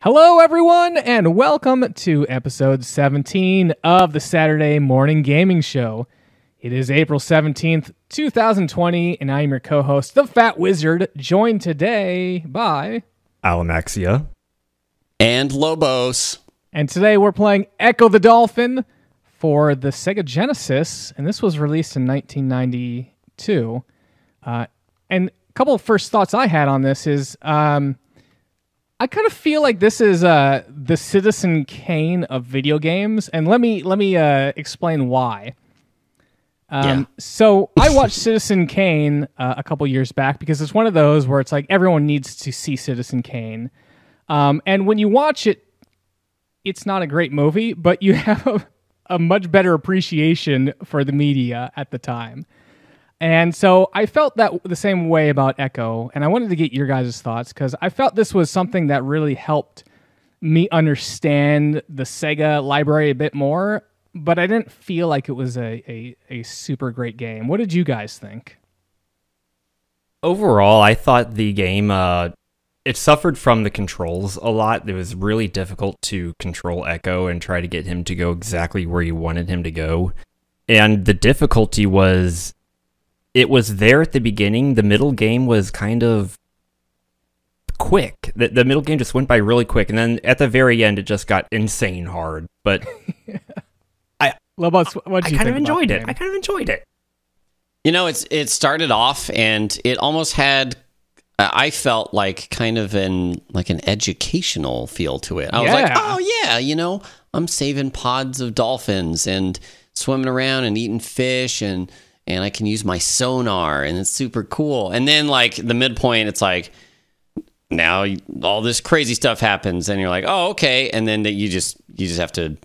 Hello, everyone, and welcome to episode 17 of the Saturday Morning Gaming Show. It is April 17th, 2020, and I am your co host, the Fat Wizard, joined today by. Alamaxia. And Lobos. And today we're playing Ecco the Dolphin for the Sega Genesis, and this was released in 1992. Uh, and a couple of first thoughts I had on this is. Um, I kind of feel like this is uh, the Citizen Kane of video games, and let me let me uh, explain why. Um, Yeah. So I watched Citizen Kane uh, a couple years back because it's one of those where it's like everyone needs to see Citizen Kane, um, and when you watch it, it's not a great movie, but you have a, a much better appreciation for the media at the time. And so I felt that the same way about Ecco, and I wanted to get your guys' thoughts because I felt this was something that really helped me understand the Sega library a bit more, but I didn't feel like it was a, a, a super great game. What did you guys think? Overall, I thought the game uh, it suffered from the controls a lot. It was really difficult to control Ecco and try to get him to go exactly where you wanted him to go. And the difficulty was it was there at the beginning. The middle game was kind of quick. The, the middle game just went by really quick, and then at the very end, it just got insane hard. But Lobos, what I did you kind of think about enjoyed it. I kind of enjoyed it. You know, it's it started off and it almost had uh, I felt like kind of an like an educational feel to it. I was like, "Oh yeah, you know, I'm saving pods of dolphins and swimming around and eating fish and and I can use my sonar and it's super cool." And then like the midpoint it's like now all this crazy stuff happens and you're like, "Oh, okay." And then that you just you just have to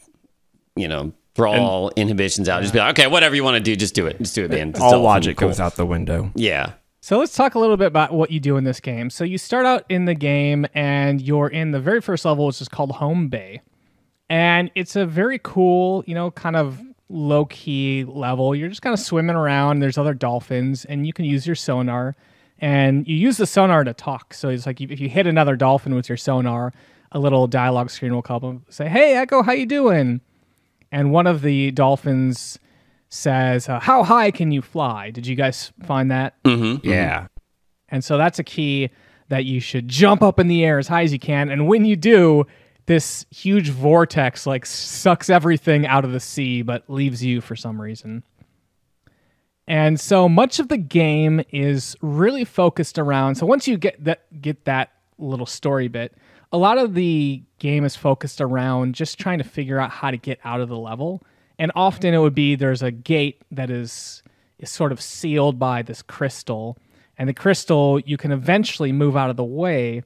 you know, throw all inhibitions out. Just be like, "Okay, whatever you want to do, just do it. Just do it, man." It's All logic cool. goes out the window. Yeah. So let's talk a little bit about what you do in this game. So you start out in the game and you're in the very first level, which is called Home Bay. And it's a very cool, you know, kind of low key level. You're just kind of swimming around. There's other dolphins, and you can use your sonar. And you use the sonar to talk. So it's like if you hit another dolphin with your sonar, a little dialogue screen will come up and say, "Hey, Ecco, how you doing?" And one of the dolphins says, uh, "How high can you fly?" Did you guys find that? Mm-hmm. Yeah. And so that's a key that you should jump up in the air as high as you can. And when you do, this huge vortex like sucks everything out of the sea, but leaves you for some reason. And so much of the game is really focused around. So once you get that get that little story bit, a lot of the game is focused around just trying to figure out how to get out of the level. And often it would be there's a gate that is is sort of sealed by this crystal, and the crystal you can eventually move out of the way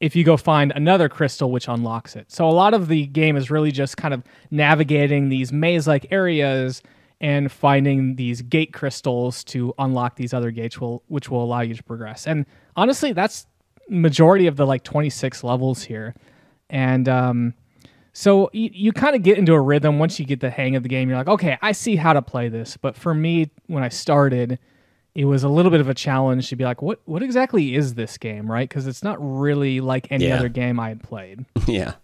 if you go find another crystal which unlocks it. So a lot of the game is really just kind of navigating these maze-like areas and finding these gate crystals to unlock these other gates will which will allow you to progress. And honestly, that's majority of the like 26 levels here. And um so you, you kind of get into a rhythm once you get the hang of the game. You're like, okay, I see how to play this. But for me, when I started, it was a little bit of a challenge to be like, what what exactly is this game, right? Because it's not really like any Yeah. other game I had played. Yeah.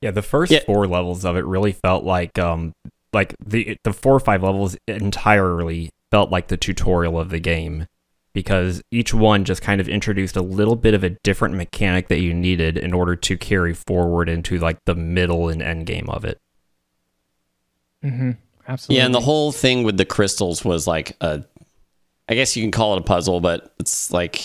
Yeah, the first Yeah. four levels of it really felt like um like the the four or five levels entirely felt like the tutorial of the game because each one just kind of introduced a little bit of a different mechanic that you needed in order to carry forward into like the middle and end game of it. Mm-hmm. Absolutely. Yeah, and the whole thing with the crystals was like a I guess you can call it a puzzle, but it's like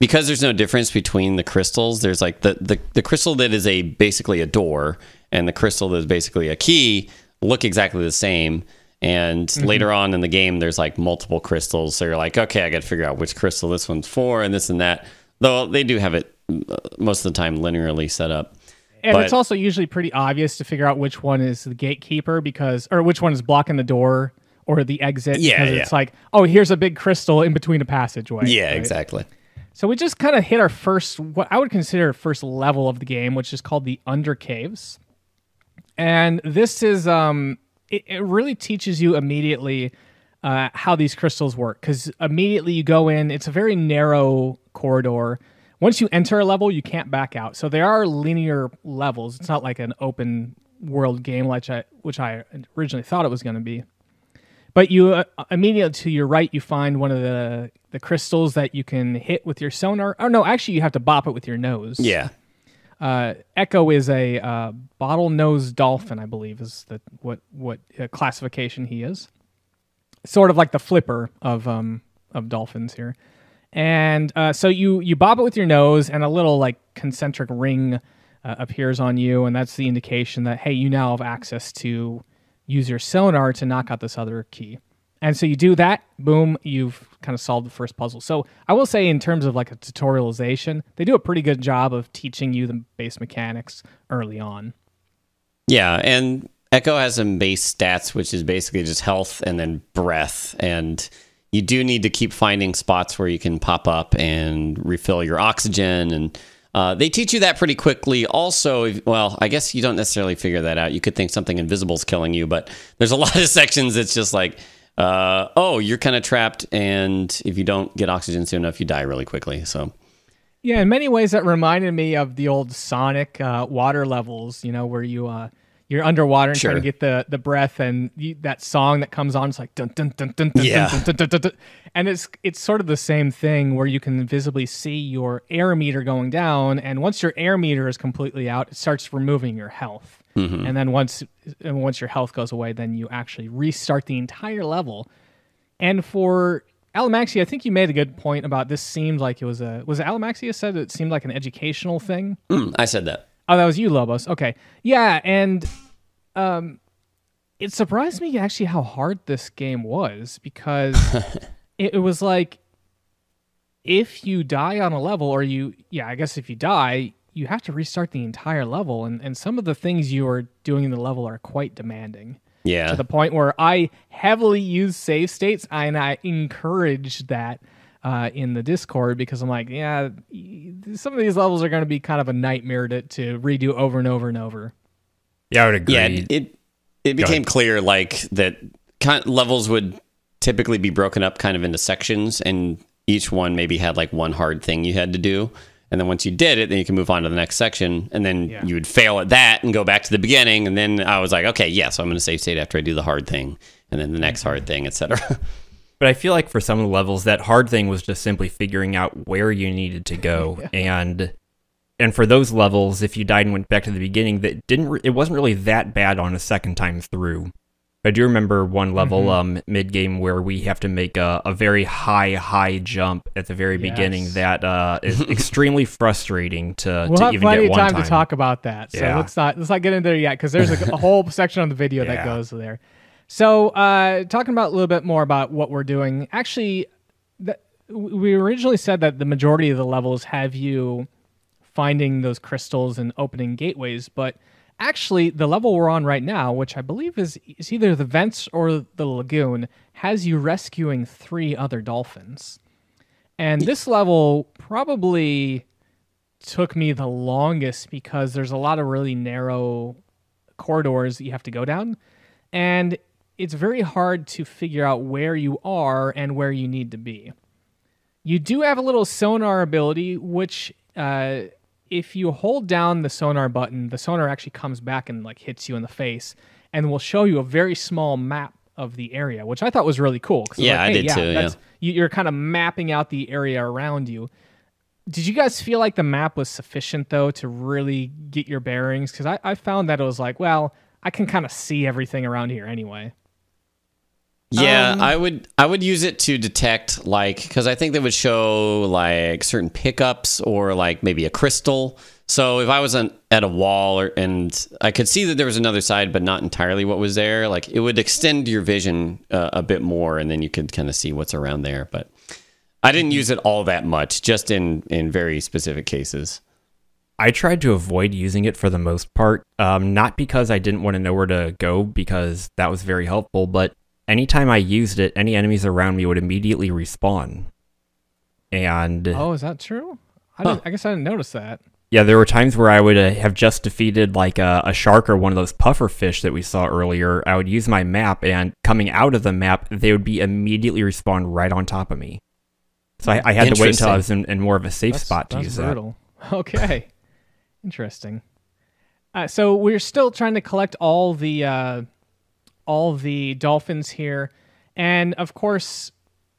because there's no difference between the crystals, there's like the, the, the crystal that is a basically a door and the crystal that is basically a key look exactly the same. And later on in the game, there's like multiple crystals. So you're like, okay, I got to figure out which crystal this one's for and this and that. Though they do have it uh, most of the time linearly set up. And But- it's also usually pretty obvious to figure out which one is the gatekeeper because, or which one is blocking the door or the exit. Yeah, yeah. It's like, oh, here's a big crystal in between a passageway. Yeah, right? exactly. So we just kind of hit our first, what I would consider first level of the game, which is called the Under Caves. And this is, um, it, it really teaches you immediately uh, how these crystals work because immediately you go in, it's a very narrow corridor once you enter a level, you can't back out. So there are linear levels. It's not like an open world game, like I, which I originally thought it was going to be. But you uh, immediately to your right, you find one of the the crystals that you can hit with your sonar. Oh no, actually, you have to bop it with your nose. Yeah. Uh, Ecco is a uh, bottlenose dolphin, I believe, is the what what uh, classification he is. Sort of like the flipper of um of dolphins here, and uh, so you you bob it with your nose, and a little like concentric ring uh, appears on you, and that's the indication that hey, you now have access to use your sonar to knock out this other key. And so you do that, boom, you've kind of solved the first puzzle. So I will say, in terms of like a tutorialization, they do a pretty good job of teaching you the base mechanics early on. Yeah, and Ecco has some base stats, which is basically just health and then breath. And you do need to keep finding spots where you can pop up and refill your oxygen. And uh, they teach you that pretty quickly. Also, well, I guess you don't necessarily figure that out. You could think something invisible is killing you, but there's a lot of sections that's just like, uh, oh, you're kind of trapped. And if you don't get oxygen soon enough, you die really quickly. So, Yeah, in many ways, that reminded me of the old Sonic uh, water levels. You know, where you uh, you're underwater and trying to get the the breath, and you, that song that comes on, it's like dun dun dun dun dun Yeah. dun, dun, dun, dun, dun. and it's it's sort of the same thing where you can visibly see your air meter going down, and once your air meter is completely out, it starts removing your health, and then once and once your health goes away, then you actually restart the entire level. And for Alamaxia, I think you made a good point about this seemed like it was a was Alamaxia said it seemed like an educational thing. mm, I said that. Oh, that was you, Lobos. Okay. Yeah, and um it surprised me actually how hard this game was because it, it was like if you die on a level or you yeah, I guess if you die, you have to restart the entire level and, and some of the things you are doing in the level are quite demanding Yeah. to the point where I heavily use save states and I encourage that uh, in the Discord because I'm like, yeah, some of these levels are going to be kind of a nightmare to, to redo over and over and over. Yeah, I would agree. Yeah, it it, it became clear like that kind levels would typically be broken up kind of into sections, and each one maybe had like one hard thing you had to do. And then once you did it, then you can move on to the next section, and then Yeah. you would fail at that and go back to the beginning. And then I was like, okay, yeah, so I'm going to save state after I do the hard thing, and then the next hard thing, etc. But I feel like for some of the levels, that hard thing was just simply figuring out where you needed to go, and and for those levels, if you died and went back to the beginning, that didn't it wasn't really that bad on a second time through. I do remember one level um mid game where we have to make a, a very high high jump at the very beginning Yes. that uh, is extremely frustrating to, We'll to have even plenty get of one time, to talk about that. So Yeah. let's not let's not get into there yet because there's a, a whole section on the video that goes there. So uh, talking about a little bit more about what we're doing. Actually, the, we originally said that the majority of the levels have you finding those crystals and opening gateways, but actually the level we're on right now, which I believe is, is either the vents or the lagoon, has you rescuing three other dolphins. And this level probably took me the longest because there's a lot of really narrow corridors that you have to go down. And it's very hard to figure out where you are and where you need to be. You do have a little sonar ability, which uh, if you hold down the sonar button, the sonar actually comes back and like hits you in the face, and will show you a very small map of the area, which I thought was really cool. Yeah, like, I hey, did too, yeah. you- You're kind of mapping out the area around you. Did you guys feel like the map was sufficient though to really get your bearings? Because I, I found that it was like, well, I can kind of see everything around here anyway. Yeah, Um, I would I would use it to detect like because I think they would show like certain pickups or like maybe a crystal. So if I was on, at a wall or, and I could see that there was another side, but not entirely what was there, like it would extend your vision uh, a bit more, and then you could kind of see what's around there. But I didn't use it all that much, just in in very specific cases. I tried to avoid using it for the most part, um, not because I didn't want to know where to go, because that was very helpful, but anytime I used it, any enemies around me would immediately respawn. And Oh, is that true? I, didn't, I guess I didn't notice that. yeah, there were times where I would uh, have just defeated like a, a shark or one of those puffer fish that we saw earlier. I would use my map, and coming out of the map, they would be immediately respawn right on top of me. So I, I had to wait until I was in, in more of a safe That's, spot to that's use brutal. Okay, interesting. Uh, so we're still trying to collect all the uh, all the dolphins here, and of course,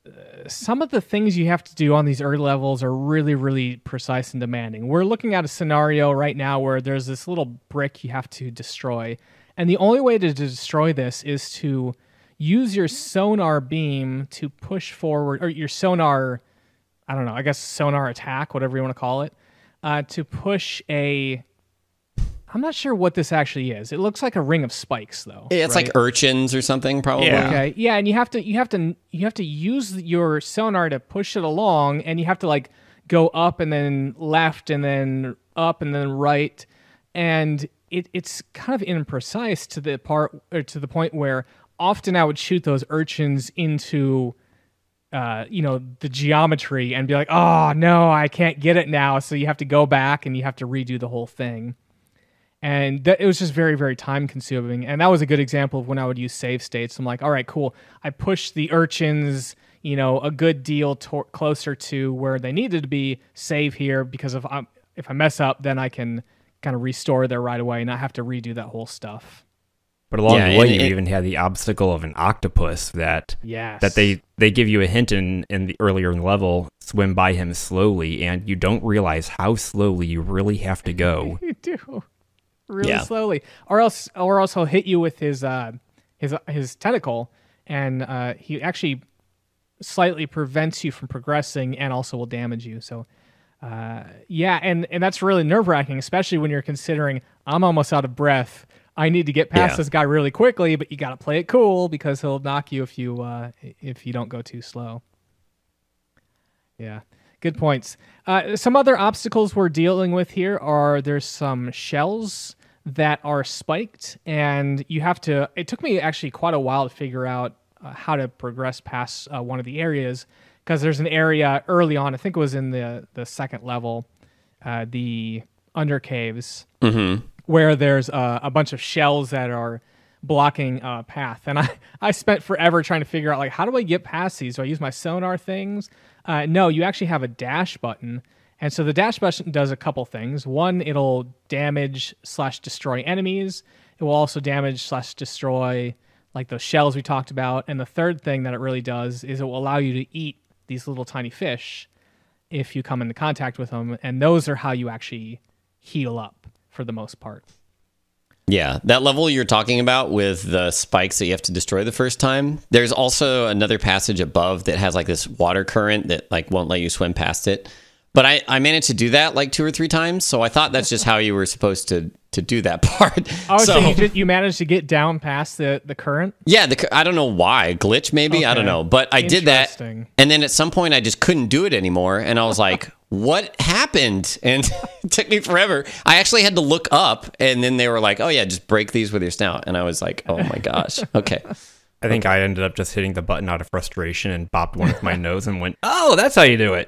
uh, some of the things you have to do on these early levels are really, really precise and demanding. We're looking at a scenario right now where there's this little brick you have to destroy, and the only way to destroy this is to use your sonar beam to push forward, or your sonar. I don't know, I guess sonar attack, whatever you want to call it, uh, to push a. I'm not sure what this actually is. It looks like a ring of spikes, though. Yeah, it's right? like urchins or something, probably. Yeah. Okay. Yeah, and you have to you have to you have to use your sonar to push it along, and you have to like go up and then left and then up and then right, and it it's kind of imprecise to the part or to the point where often I would shoot those urchins into uh, you know, the geometry and be like, oh no, I can't get it now. So you have to go back and you have to redo the whole thing. And that, it was just very, very time consuming. And that was a good example of when I would use save states. I'm like, all right, cool. I pushed the urchins, you know, a good deal to- closer to where they needed to be. Save here because if I if I mess up, then I can kind of restore there right away and not have to redo that whole stuff. But along Yeah, the way, and you it- even had the obstacle of an octopus that Yes. that they they give you a hint in in the earlier in the level. Swim by him slowly, and you don't realize how slowly you really have to go. you do really Yeah. slowly, or else, or else he'll hit you with his uh, his his tentacle, and uh, he actually slightly prevents you from progressing, and also will damage you. So, uh, yeah, and and that's really nerve wracking, especially when you're considering I'm almost out of breath. I need to get past Yeah. this guy really quickly, but you got to play it cool because he'll knock you if you uh, if you don't go too slow. Yeah, good points. Uh, some other obstacles we're dealing with here are there's some shells that are spiked, and you have to. It took me actually quite a while to figure out uh, how to progress past uh, one of the areas because there's an area early on. I think it was in the the second level, uh, the under caves where there's uh, a bunch of shells that are blocking uh, path and I, I spent forever trying to figure out like how do i get past these do i use my sonar things uh, no you actually have a dash button and so the dash button does a couple things one it'll damage slash destroy enemies it will also damage slash destroy like those shells we talked about and the third thing that it really does is it will allow you to eat these little tiny fish if you come into contact with them and those are how you actually heal up for the most part Yeah, that level you're talking about with the spikes that you have to destroy the first time. There's also another passage above that has like this water current that like won't let you swim past it. But I, I managed to do that like two or three times, so I thought that's just how you were supposed to to do that part. Oh, so, so you, did, you managed to get down past the, the current? yeah, the, I don't know why glitch maybe I don't know, but I did that, and then at some point I just couldn't do it anymore, and I was like, "What happened?" And it took me forever. I actually had to look up, and then they were like, "Oh yeah, just break these with your snout," and I was like, "Oh my gosh, okay." I think I ended up just hitting the button out of frustration and bopped one with my nose and went, "Oh, that's how you do it."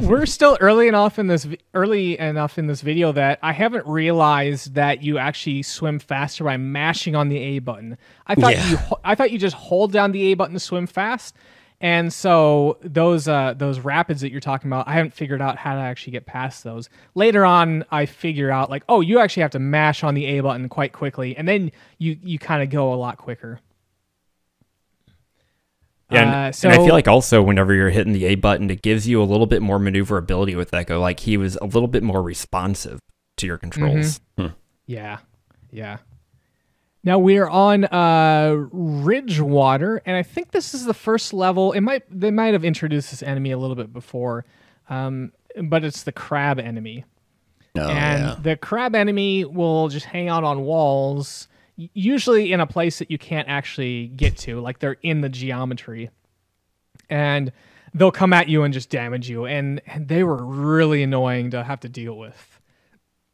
We're still early enough in this early enough in this video that I haven't realized that you actually swim faster by mashing on the A button. I thought Yeah. you I thought you just hold down the A button to swim fast. And so those uh, those rapids that you're talking about, I haven't figured out how to actually get past those. Later on, I figure out like, oh, you actually have to mash on the A button quite quickly, and then you you kind of go a lot quicker. Yeah, and, Uh, and I feel like also whenever you're hitting the A button, it gives you a little bit more maneuverability with Ecco. Like he was a little bit more responsive to your controls. Yeah, yeah. Now we're on uh, Ridgewater, and I think this is the first level. It might they might have introduced this enemy a little bit before, um, but it's the crab enemy, Oh, and yeah. the crab enemy will just hang out on walls, y- usually in a place that you can't actually get to, like they're in the geometry, and they'll come at you and just damage you, and, and they were really annoying to have to deal with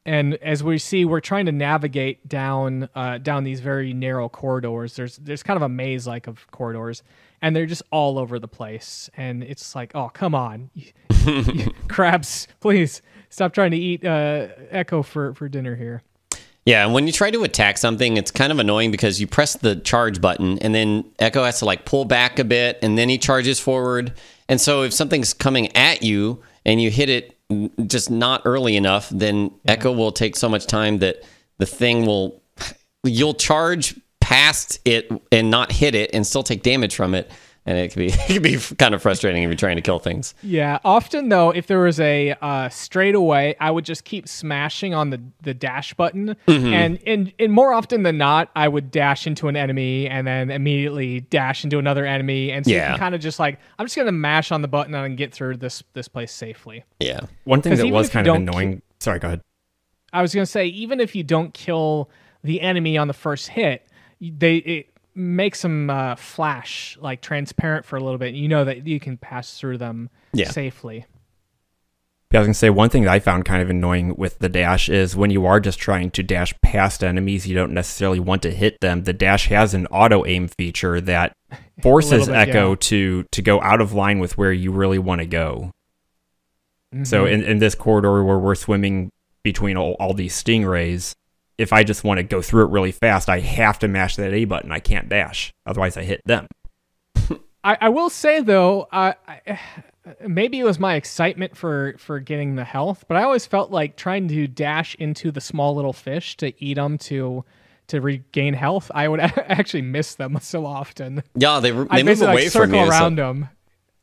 and as we see, we're trying to navigate down uh, down these very narrow corridors. There's there's kind of a maze like of corridors, and they're just all over the place. And it's like, oh come on, crabs, please stop trying to eat uh, Ecco for for dinner here. Yeah, and when you try to attack something, it's kind of annoying because you press the charge button and then Ecco has to like pull back a bit and then he charges forward And so if something's coming at you and you hit it just not early enough, then Ecco will take so much time that the thing will you'll charge past it and not hit it and still take damage from it. And it can be it can be kind of frustrating if you're trying to kill things. Yeah, often though, if there was a uh, straightaway, I would just keep smashing on the, the dash button, Mm-hmm. and, and and more often than not, I would dash into an enemy and then immediately dash into another enemy, and so you can kind of just like I'm just gonna mash on the button and get through this this place safely. Yeah. One thing that was kind of don't annoying. Sorry, go ahead. I was gonna say even if you don't kill the enemy on the first hit, they it makes them uh, flash like transparent for a little bit. You know that you can pass through them Yeah. safely. Yeah, I was gonna say one thing that I found kind of annoying with the dash is when you are just trying to dash past enemies, you don't necessarily want to hit them. The dash has an auto aim feature that forces bit, Ecco yeah. to to go out of line with where you really want to go. Mm-hmm. So in, in this corridor where we're swimming between all, all these stingrays, if I just want to go through it really fast, I have to mash that A button. I can't dash, otherwise I hit them. I, I will say though, uh, I, maybe it was my excitement for for getting the health, but I always felt like trying to dash into the small little fish to eat them to to regain health. I would actually miss them so often. Yeah, they, they I move basically away like from circle you. so- around them.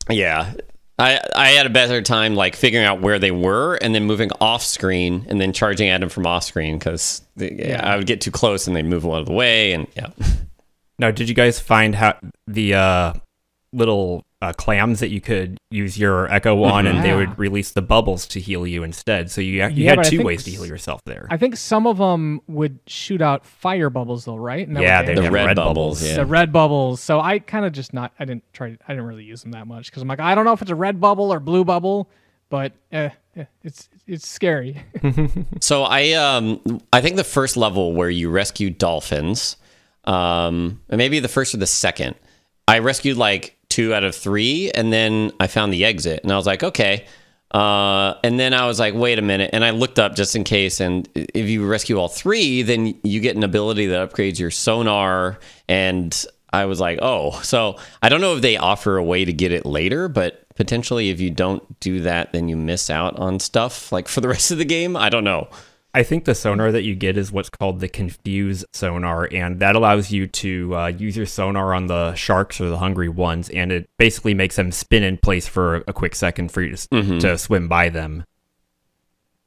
Yeah. I, I had a better time like figuring out where they were and then moving off screen and then charging at them from off screen because Yeah. I would get too close and they'd move out of the way and yeah. Now, did you guys find how the uh, little uh, clams that you could use your echo on, and they would release the bubbles to heal you instead? So you you Yeah, had two ways to heal yourself there. I think some of them would shoot out fire bubbles though, right? And Yeah, they- damage The red, red bubbles, bubbles. yeah. the red bubbles. So I kind of just not. I didn't try. I didn't really use them that much because I'm like I don't know if it's a red bubble or blue bubble, but eh, eh, it's it's scary. So I um I think the first level where you rescue dolphins, um and maybe the first or the second, I rescued like two out of three, and then I found the exit, and I was like, okay. Uh, and then I was like, wait a minute, and I looked up just in case. And if you rescue all three, then you get an ability that upgrades your sonar. And I was like, oh, so I don't know if they offer a way to get it later, but potentially if you don't do that, then you miss out on stuff like for the rest of the game. I don't know. I think the sonar that you get is what's called the Confuse sonar, and that allows you to uh, use your sonar on the sharks or the hungry ones, and it basically makes them spin in place for a quick second for you to, s to swim by them.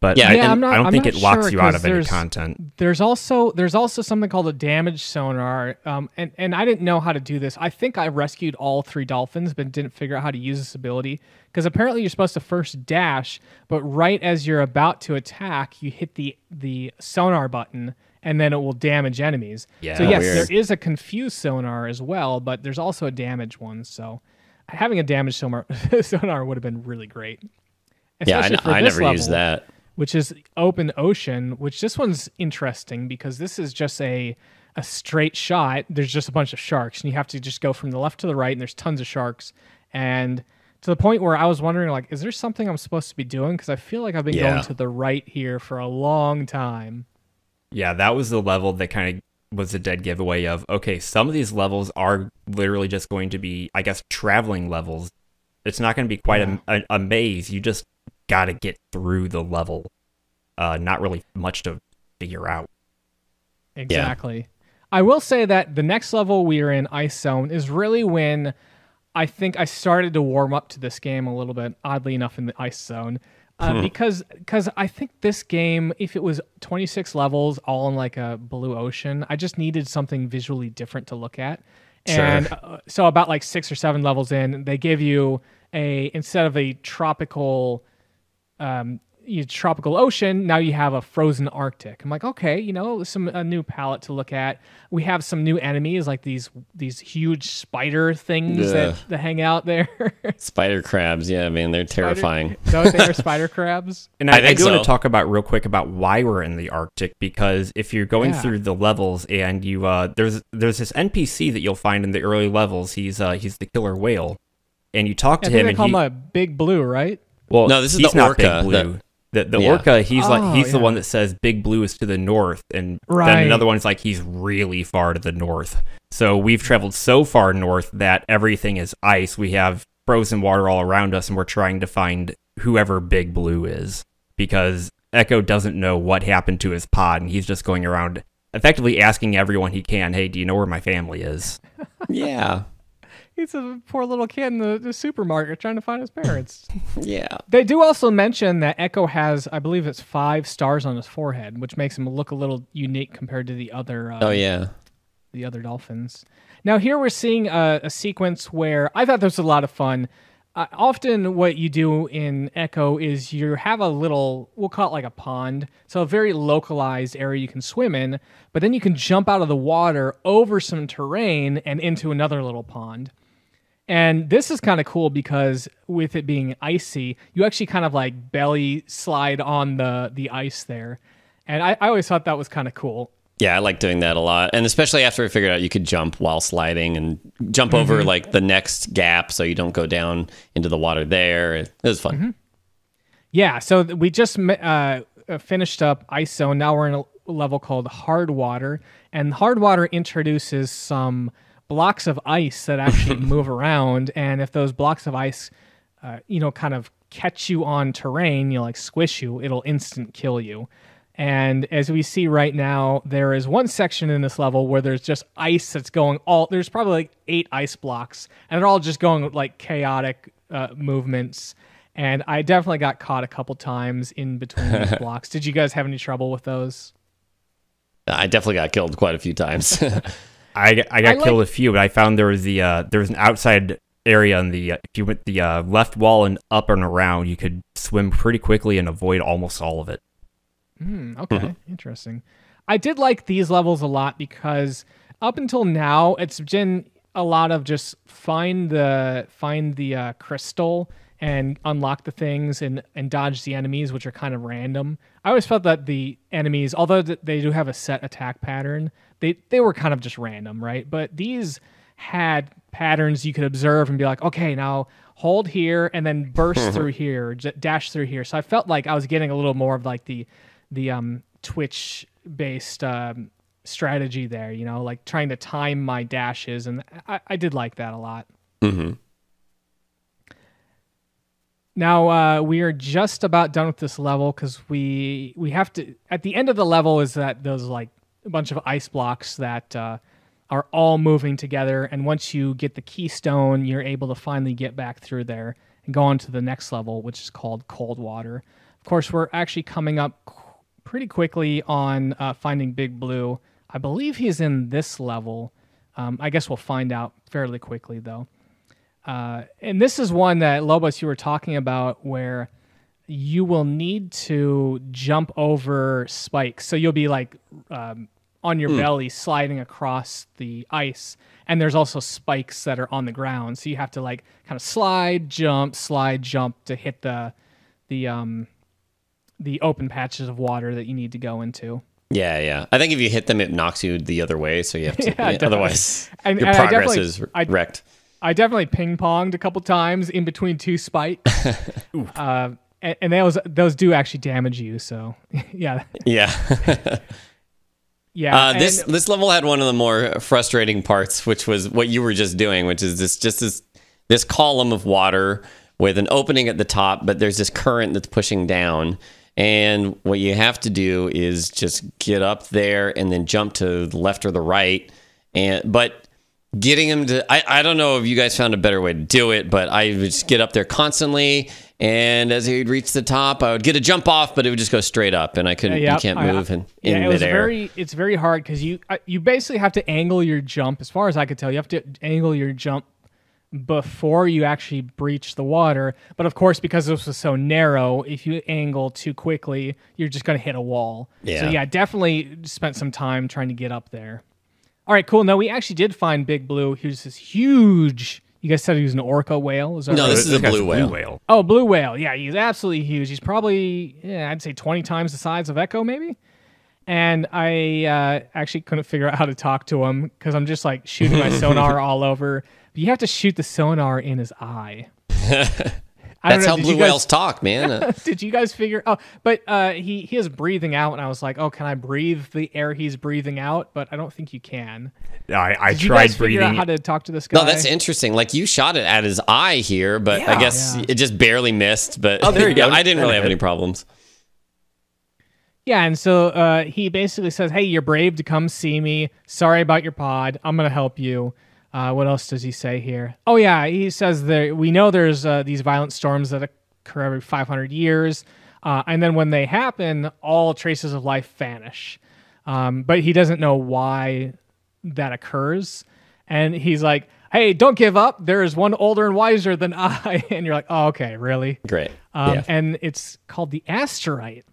But Yeah, I, Yeah, I'm not- I don't I'm think not it locks sure, you out of any content. There's also there's also something called a damage sonar, um, and and I didn't know how to do this. I think I rescued all three dolphins, but didn't figure out how to use this ability because apparently you're supposed to first dash, but right as you're about to attack, you hit the the sonar button, and then it will damage enemies. Yeah. So yes, Weird. there is a confuse sonar as well, but there's also a damage one. So having a damage sonar sonar would have been really great. Yeah, I, for I this never used that. Which is open ocean which this one's interesting because this is just a a straight shot there's just a bunch of sharks and you have to just go from the left to the right and there's tons of sharks and to the point where i was wondering like is there something i'm supposed to be doing because i feel like i've been Yeah. going to the right here for a long time Yeah, that was the level that kind of was a dead giveaway of okay, some of these levels are literally just going to be, I guess, traveling levels. It's not going to be quite a, a, a maze. You just got to get through the level. Uh, not really much to figure out. Exactly. I will say that the next level we are in Ice Zone is really when I think I started to warm up to this game a little bit, oddly enough, in the Ice Zone. Uh, because because I think this game, if it was 26 levels all in like a blue ocean, I just needed something visually different to look at. And uh, so about like six or seven levels in, they give you a instead of a tropical um, you tropical ocean. Now you have a frozen Arctic. I'm like, okay, you know, some a new palette to look at. We have some new enemies like these these huge spider things Ugh. that, that hang out there. Spider crabs, yeah, man, they're terrifying. Spider, is that they are spider crabs? And I, I I, think do want to talk about real quick about why we're in the Arctic because if you're going Yeah. through the levels and you uh, there's there's this NPC that you'll find in the early levels. He's uh, he's the killer whale, and you talk I to think him they and call he, him a big blue, right? Well, No, this is he's the not orca, Big Blue. The the Yeah. orca, he's Oh, like he's the one that says Big Blue is to the north, and Right. then another one's like he's really far to the north. So we've traveled so far north that everything is ice. We have frozen water all around us, and we're trying to find whoever Big Blue is because Ecco doesn't know what happened to his pod, and he's just going around effectively asking everyone he can, "Hey, do you know where my family is?" Yeah. He's a poor little kid in the, the supermarket trying to find his parents. Yeah. they do also mention that Ecco has, I believe it's five stars on his forehead, which makes him look a little unique compared to the other. Uh, Oh yeah. the other dolphins. Now here we're seeing a, a sequence where I thought this was a lot of fun. Uh, often, what you do in Ecco is you have a little, we'll call it like a pond, so a very localized area you can swim in, but then you can jump out of the water over some terrain and into another little pond. And this is kind of cool because with it being icy, you actually kind of like belly slide on the the ice there. And I, I always thought that was kind of cool. Yeah, I like doing that a lot. And especially after I figured out you could jump while sliding and jump over like the next gap so you don't go down into the water there. It was fun. Yeah, so we just uh, uh, finished up Ice Zone. Now we're in a level called Hard Water, and Hard Water introduces some blocks of ice that actually move around. And if those blocks of ice, uh, you know, kind of catch you on terrain, you know, like squish you, it'll instant kill you. And as we see right now, there is one section in this level where there's just ice that's going all. There's probably like eight ice blocks, and they're all just going like chaotic uh, movements. And I definitely got caught a couple times in between these blocks. Did you guys have any trouble with those? I definitely got killed quite a few times. I, I got I killed like- a few, but I found there was the uh, there was an outside area on the uh, if you went the uh, left wall and up and around, you could swim pretty quickly and avoid almost all of it. Hmm, okay, interesting. I did like these levels a lot because up until now it's been a lot of just find the find the uh, crystal and unlock the things and and dodge the enemies, which are kind of random. I always felt that the enemies, although they do have a set attack pattern, they they were kind of just random, right? But these had patterns you could observe and be like, okay, now hold here and then burst through here, j- dash through here. So I felt like I was getting a little more of like the the um, Twitch based um, strategy there, you know, like trying to time my dashes, and I, I did like that a lot. hmm Now uh, we are just about done with this level because we we have to at the end of the level is that those like a bunch of ice blocks that uh, are all moving together, and once you get the keystone, you're able to finally get back through there and go on to the next level, which is called Cold Water. Of course, we're actually coming up qu- pretty quickly on uh, finding Big Blue. I believe he's in this level. Um, I guess we'll find out fairly quickly though. Uh, and this is one that Lobos you were talking about where you will need to jump over spikes. So you'll be like um, on your belly sliding across the ice, and there's also spikes that are on the ground. So you have to like kind of slide, jump, slide, jump to hit the the um the open patches of water that you need to go into. Yeah, yeah. I think if you hit them, it knocks you the other way. So you have to. Yeah, definitely. otherwise, And- your and I progress definitely- is I- wrecked. I definitely ping ponged a couple times in between two spikes. uh, and, and those those do actually damage you. So yeah, Yeah. Yeah. Uh, this and- this level had one of the more frustrating parts, which was what you were just doing, which is this just this this column of water with an opening at the top, but there's this current that's pushing down. And what you have to do is just get up there and then jump to the left or the right. And but getting him to I, I don't know if you guys found a better way to do it, but I would just get up there constantly and as he'd reach the top, I would get a jump off, but it would just go straight up and I couldn't Yep, you can't I- move in, yeah, in it was midair. very it's very hard because you you basically have to angle your jump. As far as I could tell, you have to angle your jump before you actually breach the water. But of course, because this was so narrow, if you angle too quickly, you're just going to hit a wall. Yeah. So Yeah. yeah, definitely spent some time trying to get up there. All right, cool. Now we actually did find Big Blue. He was this huge. You guys said he was an orca whale. Is that No, right? this is a guy's blue whale. Oh, blue whale. Yeah, he's absolutely huge. He's probably, yeah, I'd say 20 times the size of Ecco, maybe. And I uh, actually couldn't figure out how to talk to him because I'm just like shooting my sonar all over. But you have to shoot the sonar in his eye. I don't That's know, how blue guys- whales talk, man. Did you guys figure? Oh, but uh, he he is breathing out, and I was like, oh, can I breathe the air he's breathing out? But I don't think you can. I, I Did you tried guys figure out breathing. how to talk to this guy? no, that's interesting. Like you shot it at his eye here, but I guess Yeah. it just barely missed. But Oh, there you go. I didn't really have any problems. Yeah, and so uh, he basically says, "Hey, you're brave to come see me. Sorry about your pod. I'm gonna help you." Uh, what else does he say here? Oh yeah, he says there. We know there's uh, these violent storms that occur every 500 years, uh, and then when they happen, all traces of life vanish. Um, but he doesn't know why that occurs, and he's like, "Hey, don't give up. There is one older and wiser than I." And you're like, "Oh, okay, really?" Great. Um, yeah. And it's called the asterite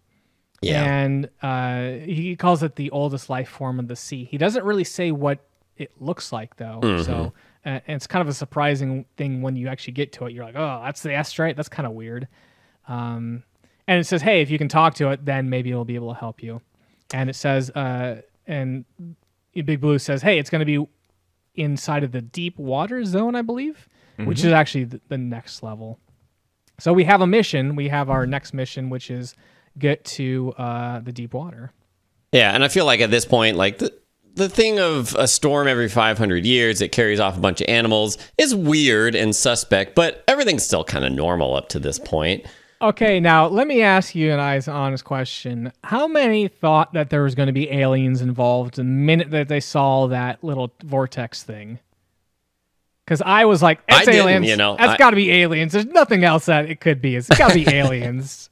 yeah. and uh, he calls it the oldest life form of the sea. He doesn't really say what it looks like though, Mm-hmm. so uh, and it's kind of a surprising thing when you actually get to it. You're like, oh, that's the asterite. That's kind of weird. Um, and it says, hey, if you can talk to it, then maybe it'll be able to help you. And it says, uh, and Big Blue says, hey, it's going to be inside of the deep water zone, I believe, which is actually the, the next level. So we have a mission. We have our next mission, which is get to uh, the deep water. Yeah, and I feel like at this point, like the the thing of a storm every 500 years that carries off a bunch of animals is weird and suspect, but everything's still kind of normal up to this point. Okay, now let me ask you an eyes honest question. How many thought that there was going to be aliens involved the minute that they saw that little vortex thing? Because I was like, I it's didn't, aliens. you know, That's I- got to be aliens. There's nothing else that it could be. It's got to be aliens.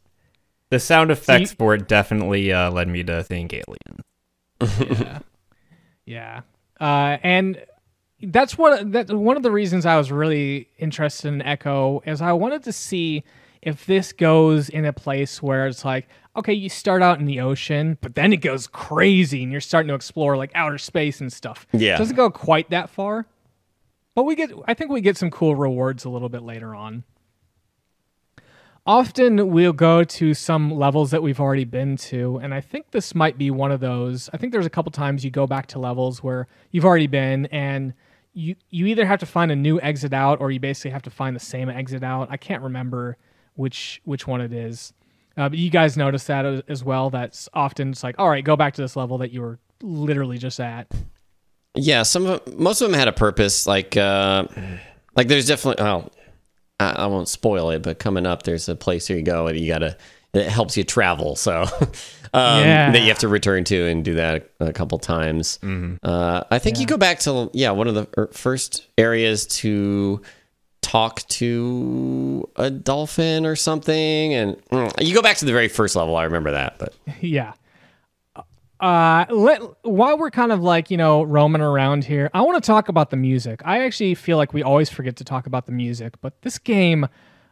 the sound effects you- for it definitely uh, led me to think alien. Yeah. Uh, and that's what that one of the reasons I was really interested in Ecco is I wanted to see if this goes in a place where it's like, okay, you start out in the ocean, but then it goes crazy and you're starting to explore like outer space and stuff. Yeah. It doesn't go quite that far. But we get I think we get some cool rewards a little bit later on. Often we'll go to some levels that we've already been to, and I think this might be one of those. I think there's a couple times you go back to levels where you've already been, and you you either have to find a new exit out, or you basically have to find the same exit out. I can't remember which which one it is, uh, but you guys notice that as- well. That's often it's like, all right, go back to this level that you were literally just at. Yeah, some of them, most of them had a purpose. Like, uh, like there's definitely. Oh, I, I won't spoil it, but coming up, there's a place here you go and you gotta. It helps you travel, so um, Yeah. that you have to return to and do that a, couple times. Uh, I think you go back to yeah one of the first areas to talk to a dolphin or something, and mm, you go back to the very first level. I remember that, but yeah. Uh, let, while we're kind of like you know roaming around here, I want to talk about the music. I actually feel like we always forget to talk about the music, but this game,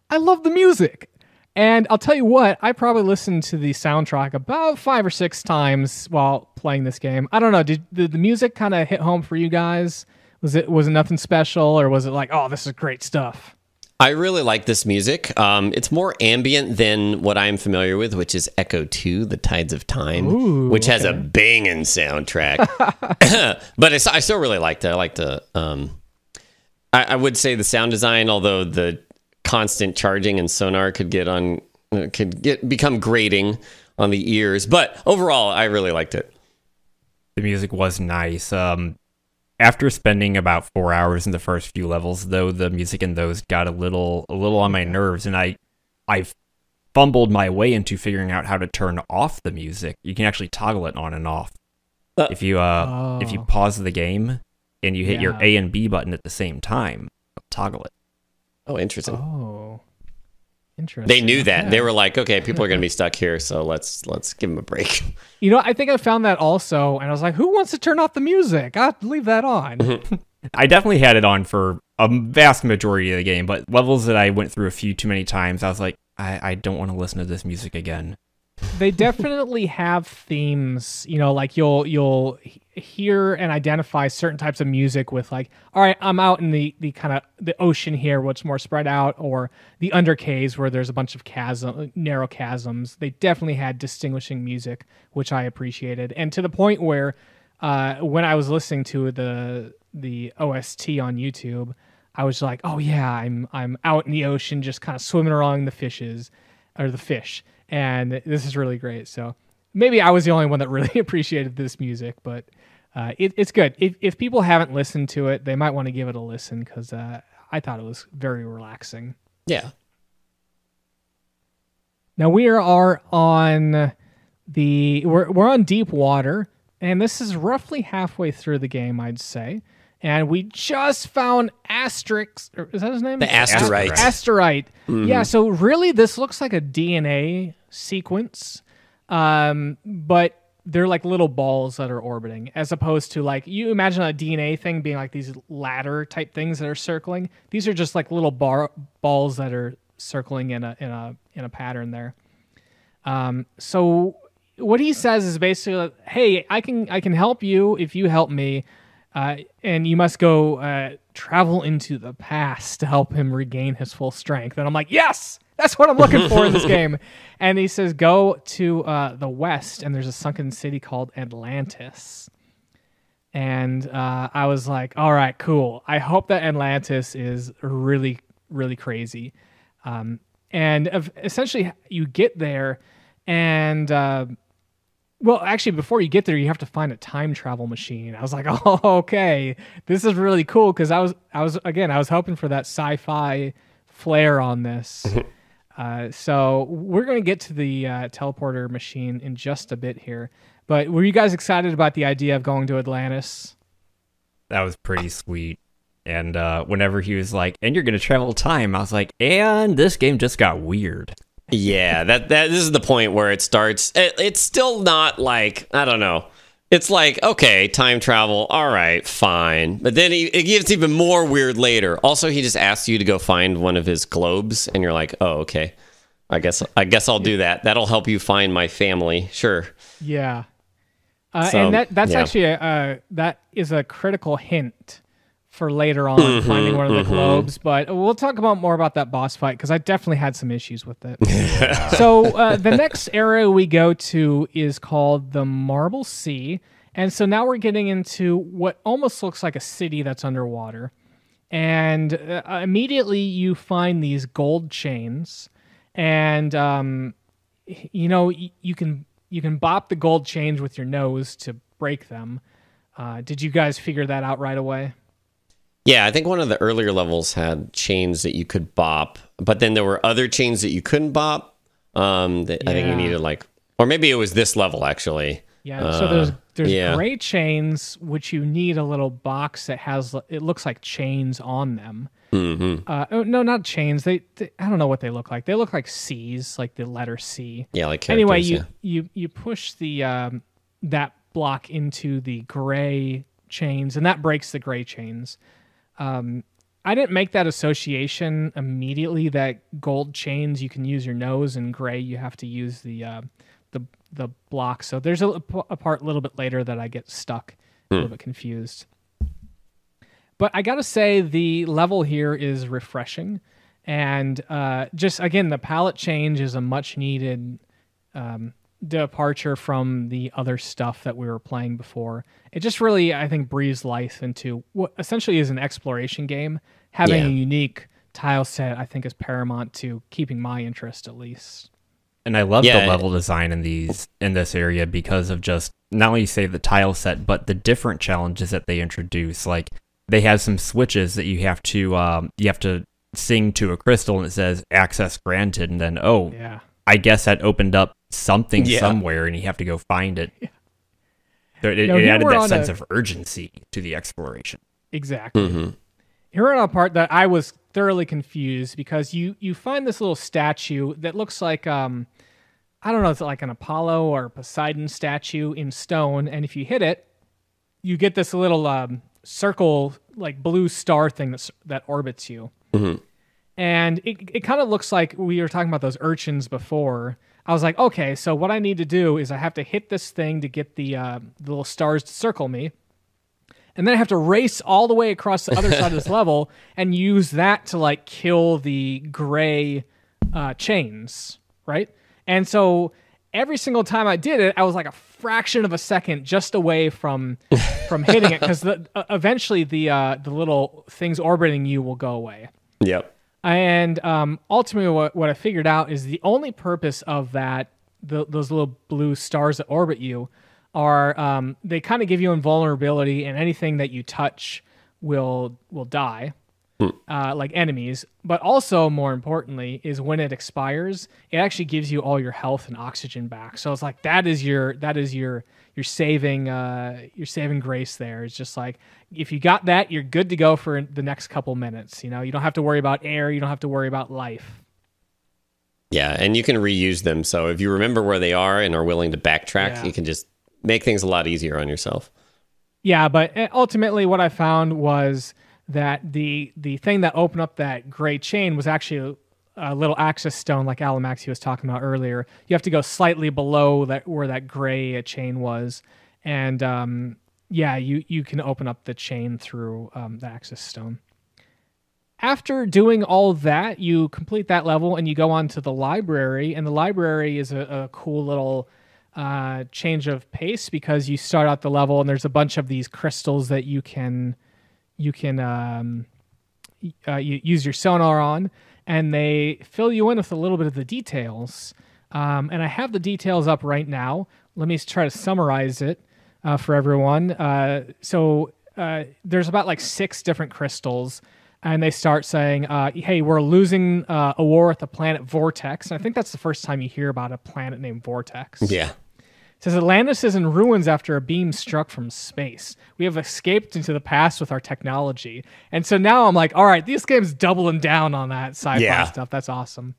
I love the music. And I'll tell you what, I probably listened to the soundtrack about five or six times while playing this game. I don't know, did, did the music kind of hit home for you guys? Was it was it nothing special, or was it like, oh, this is great stuff? I really like this music. Um, it's more ambient than what I'm familiar with, which is Ecco 2, The Tides of Time, Ooh, which has a banging soundtrack. but it's, I still really liked it. I like the. Um, I, I would say the sound design, although the constant charging and sonar could get on, uh, could get become grating on the ears. But overall, I really liked it. The music was nice. Um, after spending about four hours in the first few levels, though, the music in those got a little a little on my nerves, and I I fumbled my way into figuring out how to turn off the music. You can actually toggle it on and off. Uh, if you uh if you Oh. pause the game and you hit your A and B button at the same time, toggle it. Oh, interesting. Oh, interesting. They knew that. Okay. They were like, okay, people are going to be stuck here, so let's let's give them a break. You know, I think I found that also, and I was like, "Who wants to turn off the music? I'll leave that on." I definitely had it on for a vast majority of the game, but levels that I went through a few too many times, I was like, I, I don't want to listen to this music again. They definitely have themes. You know, like you'll you'll hear and identify certain types of music with like, "All right, I'm out in the the kind of the ocean here, what's more spread out, or the undercaves where there's a bunch of chasm, narrow chasms." They definitely had distinguishing music, which I appreciated, and to the point where uh, when I was listening to the the OST on YouTube, I was like, oh yeah, I'm I'm out in the ocean, just kind of swimming around the fishes or the fish, and this is really great. So maybe I was the only one that really appreciated this music, but uh, it, it's good. If if people haven't listened to it, they might want to give it a listen because uh, I thought it was very relaxing. Yeah. Now we are on the we're we're on deep water, and this is roughly halfway through the game, I'd say. And we just found Asterix. Or is that his name? The Asterite. Asterite. Yeah. So really, this looks like a DNA sequence, um, but they're like little balls that are orbiting, as opposed to like you imagine a DNA thing being like these ladder type things that are circling. These are just like little bar balls that are circling in a in a in a pattern there. Um, so what he says is basically, like, "Hey, I can I can help you if you help me, uh, and you must go uh, travel into the past to help him regain his full strength." And I'm like, "Yes, that's what I'm looking for in this game." And he says, "Go to uh, the west, and there's a sunken city called Atlantis." And uh, I was like, "All right, cool. I hope that Atlantis is really, really crazy." Um, and essentially, you get there, and uh, well, actually, before you get there, you have to find a time travel machine. I was like, "Oh, okay, this is really cool." Because I was, I was again, I was hoping for that sci-fi flair on this. uh, so we're going to get to the uh, teleporter machine in just a bit here. But were you guys excited about the idea of going to Atlantis? That was pretty sweet. And uh, whenever he was like, "And you're gonna travel time," I was like, "And this game just got weird." Yeah, that that this is the point where it starts. It, it's still not like I don't know. It's like okay, time travel. All right, fine. But then he, it gets even more weird later. Also, he just asks you to go find one of his globes, and you're like, oh, okay. I guess I guess I'll do that. That'll help you find my family. Sure. Yeah. Uh, So, and that that's yeah. actually a, uh, that is a critical hint for later on Mm-hmm, finding one of the globes. But we'll talk about more about that boss fight because I definitely had some issues with it. so uh, the next area we go to is called the Marble Sea, and so now we're getting into what almost looks like a city that's underwater. And uh, immediately you find these gold chains, and um, you know y- you can you can bop the gold chains with your nose to break them. Uh, did you guys figure that out right away? Yeah, I think one of the earlier levels had chains that you could bop, but then there were other chains that you couldn't bop. Um, that I think you needed like, or maybe it was this level actually. Yeah. so there's there's Uh, yeah. gray chains which you need a little box that has it looks like chains on them. Mm-hmm. Uh, oh, no, not chains. They, they I don't know what they look like. They look like C's, like the letter C. Yeah, like anyway, you yeah. you you push the um, that block into the gray chains, and that breaks the gray chains. Um, I didn't make that association immediately. That gold chains you can use your nose, and gray you have to use the uh, the the block. So there's a, a part a little bit later that I get stuck, a little bit confused. But I gotta say, the level here is refreshing, and uh, just again, the palette change is a much needed um, departure from the other stuff that we were playing before. It just really, I think, breathes life into what essentially is an exploration game. Having Yeah. a unique tile set, I think, is paramount to keeping my interest at least. And I love Yeah. the level design in these in this area because of just not only say the tile set, but the different challenges that they introduce. Like they have some switches that you have to um, you have to sing to a crystal, and it says access granted, and then oh, Yeah. I guess that opened up something Yeah. somewhere, and you have to go find it. So it, No, it added that sense a- of urgency to the exploration. Exactly. Mm-hmm. Here on a part that I was thoroughly confused because you you find this little statue that looks like um I don't know, it's like an Apollo or Poseidon statue in stone, and if you hit it, you get this little um, circle like blue star thing that's, that orbits you. And it, it kind of looks like we were talking about those urchins before. I was like, okay, so what I need to do is I have to hit this thing to get the, uh, the little stars to circle me and then I have to race all the way across the other side of this level and use that to like kill the gray uh, chains, right? And so every single time I did it, I was like a fraction of a second just away from from hitting it because uh, eventually the uh, the little things orbiting you will go away. Yep. And um, ultimately, what, what I figured out is the only purpose of that, the, those little blue stars that orbit you, are um, they kind of give you invulnerability, and anything that you touch will will die, uh, like enemies. But also, more importantly, is when it expires, it actually gives you all your health and oxygen back. So it's like that is your that is your your saving uh, your saving grace. There, it's just like if you got that, you're good to go for the next couple minutes. You know, you don't have to worry about air, you don't have to worry about life. Yeah, and you can reuse them. So if you remember where they are and are willing to backtrack, Yeah. you can just make things a lot easier on yourself. Yeah, but uh, ultimately, what I found was that the the thing that opened up that gray chain was actually a little access stone, like Alamaxia was talking about earlier. You have to go slightly below that where that gray uh, chain was, and um, yeah, you you can open up the chain through um, the access stone. After doing all that, you complete that level and you go on to the library. And the library is a, a cool little uh, change of pace because you start out the level and there's a bunch of these crystals that you can you can um, uh, you use your sonar on, and they fill you in with a little bit of the details. Um, and I have the details up right now. Let me try to summarize it uh, for everyone. Uh, so uh, there's about like six different crystals, and they start saying, uh, "Hey, we're losing uh, a war with the planet Vortex." And I think that's the first time you hear about a planet named Vortex. Yeah. Says Atlantis is in ruins after a beam struck from space. We have escaped into the past with our technology. And so now I'm like, all right, this game's doubling down on that sci-fi Yeah. stuff. That's awesome.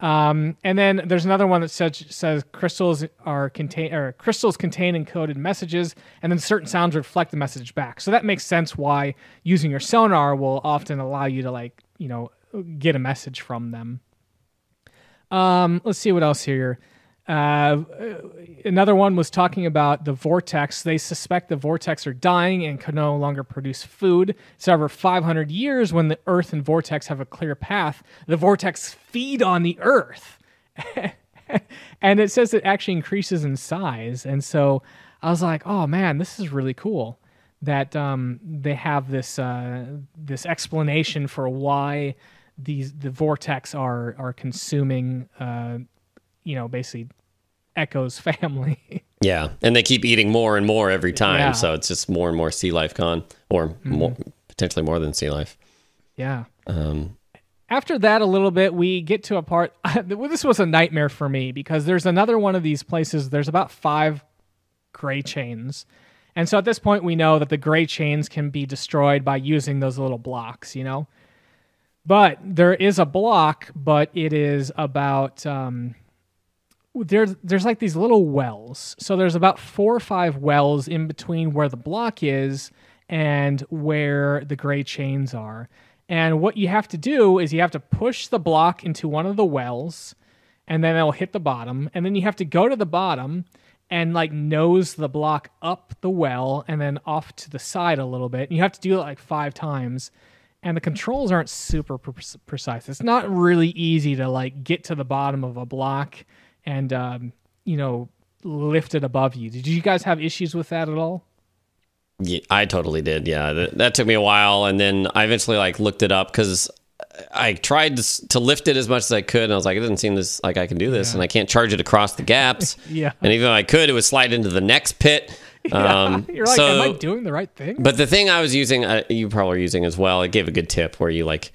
Um, and then there's another one that says, says crystals are contain or crystals contain encoded messages, and then certain sounds reflect the message back. So that makes sense why using your sonar will often allow you to like you know get a message from them. Um, let's see what else here. Uh, another one was talking about the vortex. They suspect the vortex are dying and can no longer produce food. So over 500 years, when the Earth and vortex have a clear path, the vortex feed on the Earth. and it says it actually increases in size. And so I was like, oh man, this is really cool that um, they have this uh, this explanation for why these the vortex are are consuming uh, you know basically Ecco's family. Yeah. And they keep eating more and more every time. Yeah. So it's just more and more sea life gone, or more, potentially more than sea life. yeah. Um, After that, a little bit, we get to a part. this was a nightmare for me because there's another one of these places. There's about five gray chains. And so at this point, we know that the gray chains can be destroyed by using those little blocks, you know? But there is a block, but it is about. Um, there's there's like these little wells. So there's about four or five wells in between where the block is and where the gray chains are. And what you have to do is you have to push the block into one of the wells and then it'll hit the bottom and then you have to go to the bottom and like nose the block up the well and then off to the side a little bit. And you have to do it like 5 times and the controls aren't super pre- precise. It's not really easy to like get to the bottom of a block and um, you know lift it above you. Did you guys have issues with that at all? Yeah, I totally did. Yeah, that, that took me a while, and then I eventually like looked it up because I tried to, to lift it as much as I could, and I was like, it doesn't seem this like I can do this, and I can't charge it across the gaps. Yeah. and even if I could, it would slide into the next pit. Um, You're like, so, am I doing the right thing? but the thing I was using, uh, you probably are using as well. It gave a good tip where you like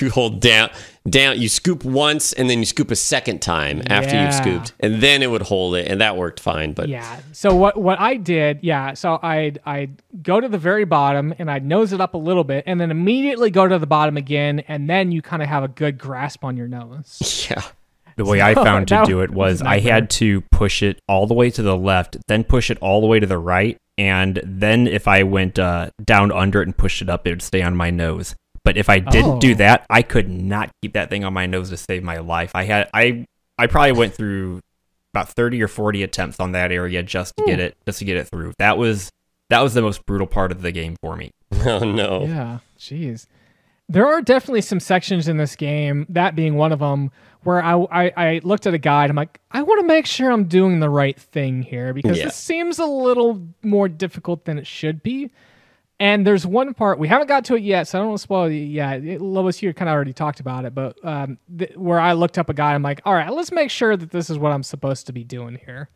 you hold down, down, you scoop once, and then you scoop a second time after Yeah. you've scooped, and then it would hold it, and that worked fine. But Yeah. So what what I did, yeah. So I'd I'd go to the very bottom and I'd nose it up a little bit, and then immediately go to the bottom again, and then you kind of have a good grasp on your nose. yeah. The way I found to do it was was a I nightmare. had to push it all the way to the left, then push it all the way to the right, and then if I went uh, down under it and pushed it up, it would stay on my nose. But if I didn't Oh. do that, I could not keep that thing on my nose to save my life. I had I I probably went through about 30 or 40 attempts on that area just to get it just to get it through. That was that was the most brutal part of the game for me. Oh no. Yeah. Jeez. There are definitely some sections in this game, that being one of them, where I, I I looked at a guide. I'm like, I want to make sure I'm doing the right thing here because Yeah. this seems a little more difficult than it should be. And there's one part we haven't got to it yet, so I don't want to spoil it yet. It, Lobos, you kind of already talked about it, but um, th- where I looked up a guy, I'm like, all right, let's make sure that this is what I'm supposed to be doing here.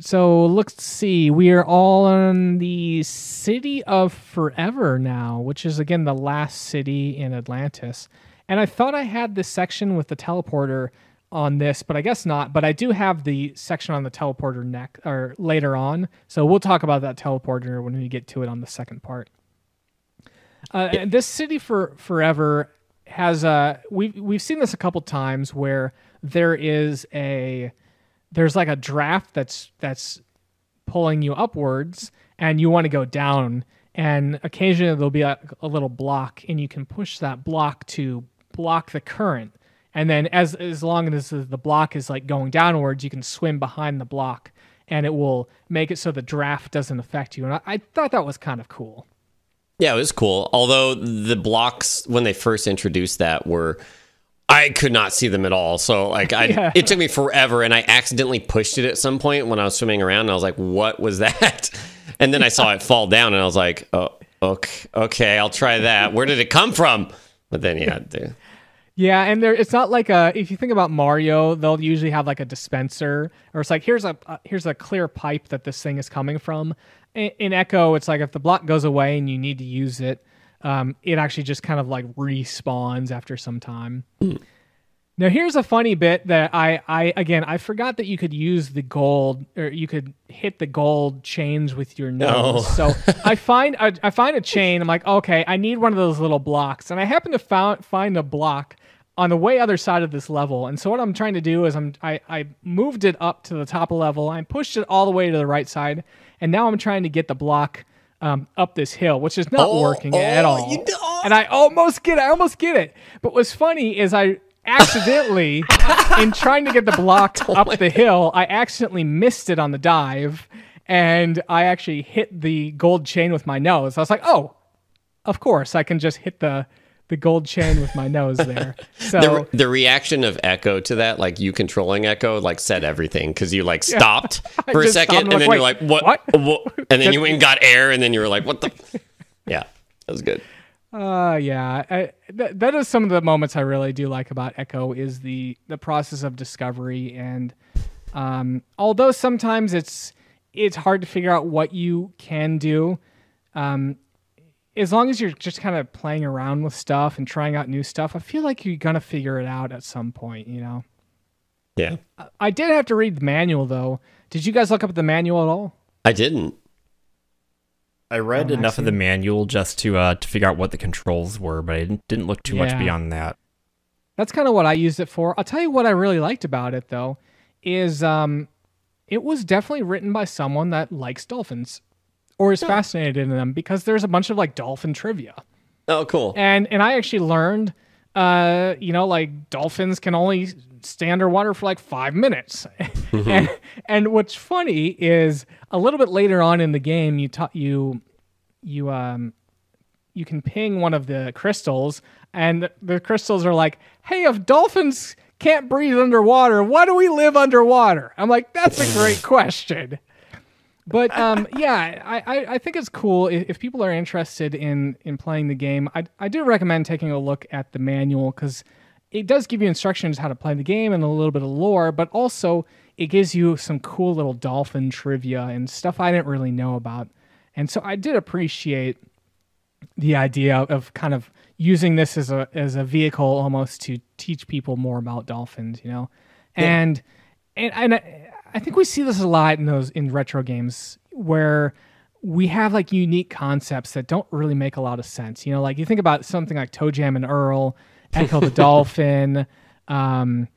So let's see. We are all in the city of Forever now, which is again the last city in Atlantis. And I thought I had this section with the teleporter on this, but I guess not. But I do have the section on the teleporter neck or later on. So we'll talk about that teleporter when we get to it on the second part. Uh, and this city for forever has uh we've we've seen this a couple times where there is a there's like a draft that's that's pulling you upwards and you want to go down and occasionally there'll be a, a little block and you can push that block to block the current and then as as long as the block is like going downwards you can swim behind the block and it will make it so the draft doesn't affect you and i, I thought that was kind of cool Yeah, it was cool. Although the blocks when they first introduced that were I could not see them at all. So like I Yeah. it took me forever and I accidentally pushed it at some point when I was swimming around and I was like, "What was that?" And then I saw it fall down and I was like, "Oh, okay, okay, I'll try that. Where did it come from?" But then yeah, the- Yeah, and there it's not like a if you think about Mario, they'll usually have like a dispenser or it's like here's a uh, here's a clear pipe that this thing is coming from. In, in Ecco, it's like if the block goes away and you need to use it, um, it actually just kind of like respawns after some time. Now here's a funny bit that I I again I forgot that you could use the gold or you could hit the gold chains with your nose. So I find a, I find a chain. I'm like, okay, I need one of those little blocks, and I happen to found, find a block on the way other side of this level. And so what I'm trying to do is I'm I, I moved it up to the top of level. I pushed it all the way to the right side, and now I'm trying to get the block um, up this hill, which is not Oh, working at oh, all. you oh. And I almost get it. I almost get it. But what's funny is I accidentally, in trying to get the block up the hill, I accidentally missed it on the dive, and I actually hit the gold chain with my nose. I was like, oh, of course, I can just hit the the gold chain with my nose there. So the, the reaction of Ecco to that, like you controlling Ecco, like said everything because you like stopped I for a second and and then you're like, what? what?" what? And then you went and got air and then you were like, what the? Yeah, that was good. Uh, yeah, I, th- that is some of the moments I really do like about Ecco is the the process of discovery, and um, although sometimes it's it's hard to figure out what you can do, um, as long as you're just kind of playing around with stuff and trying out new stuff, I feel like you're gonna figure it out at some point, you know. Yeah, I did have to read the manual though. Did you guys look up the manual at all? I didn't. I read Oh, enough of the manual just to uh, to figure out what the controls were, but I didn't, didn't look too Yeah. much beyond that. That's kind of what I used it for. I'll tell you what I really liked about it though is um it was definitely written by someone that likes dolphins or is fascinated in them because there's a bunch of like dolphin trivia. Oh, cool. And and I actually learned uh you know like dolphins can only stay underwater for like 5 minutes. and and what's funny is a little bit later on in the game you ta- you you um you can ping one of the crystals and the crystals are like hey if dolphins can't breathe underwater why do we live underwater i'm like that's a great question but um, yeah I, I, I think it's cool if, if people are interested in in playing the game. I, I do recommend taking a look at the manual because it does give you instructions how to play the game and a little bit of lore but also it gives you some cool little dolphin trivia and stuff i didn't really know about. And so i did appreciate the idea of kind of using this as a as a vehicle almost to teach people more about dolphins, you know, and and and I, think we see this a lot in those in retro games where we have like unique concepts that don't really make a lot of sense. You know, like you think about something like ToeJam and Earl, Ecco the Dolphin. Um,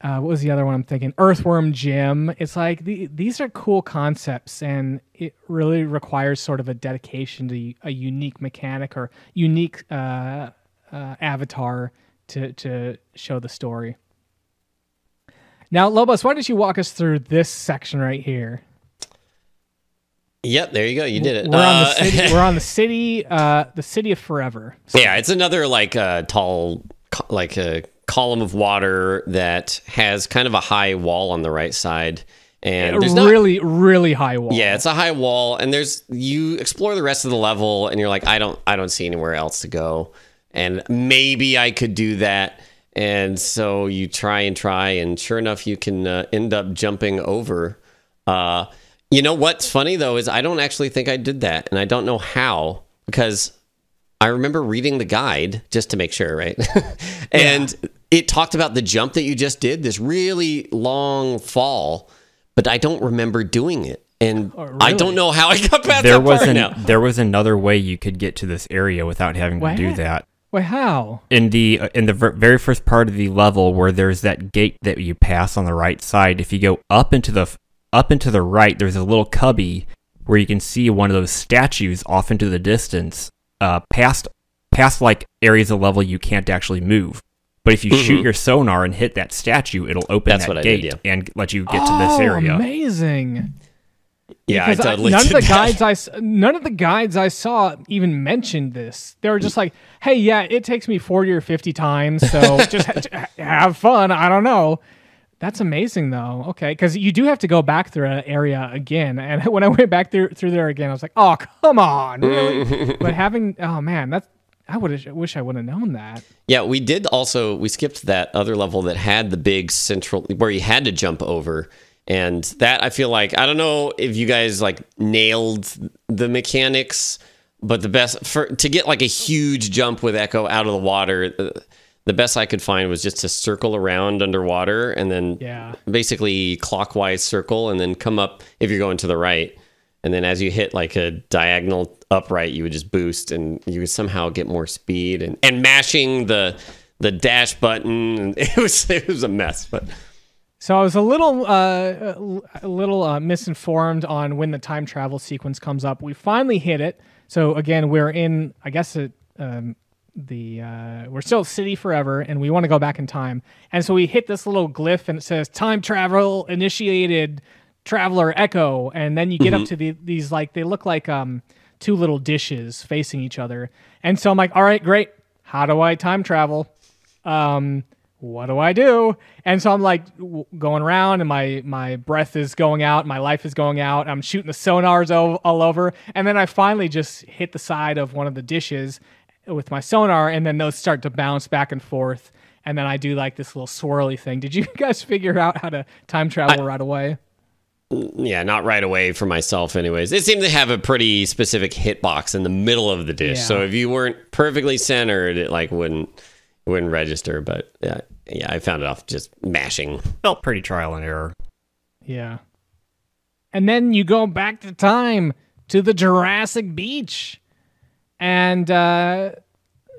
uh, what was the other one I'm thinking? Earthworm Jim. It's like the, these are cool concepts, and it really requires sort of a dedication to a unique mechanic or unique uh, uh, avatar to to show the story. Now, Lobos, why don't you walk us through this section right here? Yep, there you go. You did it. We're on the Uh, city. We're on the city. Uh, the city of forever. So- yeah, it's another like uh, tall, like a column of water that has kind of a high wall on the right side. And there's not really, really high wall. yeah, it's a high wall, and there's you explore the rest of the level, and you're like, I don't, I don't see anywhere else to go, and maybe I could do that, and so you try and try, and sure enough, you can uh, end up jumping over. Uh, you know what's funny though is I don't actually think I did that, and I don't know how because I remember reading the guide just to make sure, right? and it talked about the jump that you just did, this really long fall, but I don't remember doing it. And I Oh, really? don't know how I got past There that was part an, now. there was another way you could get to this area without having to do that. Wait, how? in the in the very first part of the level where there's that gate that you pass on the right side if you go up into the up into the right there's a little cubby where you can see one of those statues off into the distance uh past past like areas of level you can't actually move but if you shoot your sonar and hit that statue it'll open That's that what I did, gate yeah. and let you get to this Oh, area amazing. Yeah, Because I- totally none of the that. guides I none of the guides I saw even mentioned this. They were just like, "Hey, yeah, it takes me forty or fifty times, so just ha- have fun." I don't know. That's amazing, though. Okay, because you do have to go back through an area again, and when I went back through through there again, I was like, "Oh, come on, really?" but having, oh man, that's I would wish I would have known that. Yeah, we did also we skipped that other level that had the big central where you had to jump over. And that I feel like I don't know if you guys like nailed the mechanics, but the best for to get like a huge jump with Ecco out of the water, uh, the best I could find was just to circle around underwater and then Yeah. basically clockwise circle and then come up if you're going to the right. And then as you hit like a diagonal upright, you would just boost and you would somehow get more speed and, and mashing the the dash button. It was it was a mess, but So I was a little, uh, a little uh, misinformed on when the time travel sequence comes up. We finally hit it. So again, we're in, I guess, it, um, the uh, we're still city forever, and we want to go back in time. And so we hit this little glyph, and it says "Time travel initiated." Traveler Ecco, and then you get up to the, these like they look like um, two little dishes facing each other. And so I'm like, all right, great. How do I time travel? um, what do I do? And so I'm like w- going around, and my my breath is going out, my life is going out. I'm shooting the sonars o- all over, and then I finally just hit the side of one of the dishes with my sonar, and then those start to bounce back and forth. And then I do like this little swirly thing. Did you guys figure out how to time travel right away? Mm, yeah, not right away for myself anyways. It seemed to have a pretty specific hitbox in the middle of the dish. Yeah. So if you weren't perfectly centered, it like wouldn't it wouldn't register, but yeah, yeah, I found it off just mashing. felt pretty trial and error Yeah. And then you go back to time to the Jurassic Beach. And uh,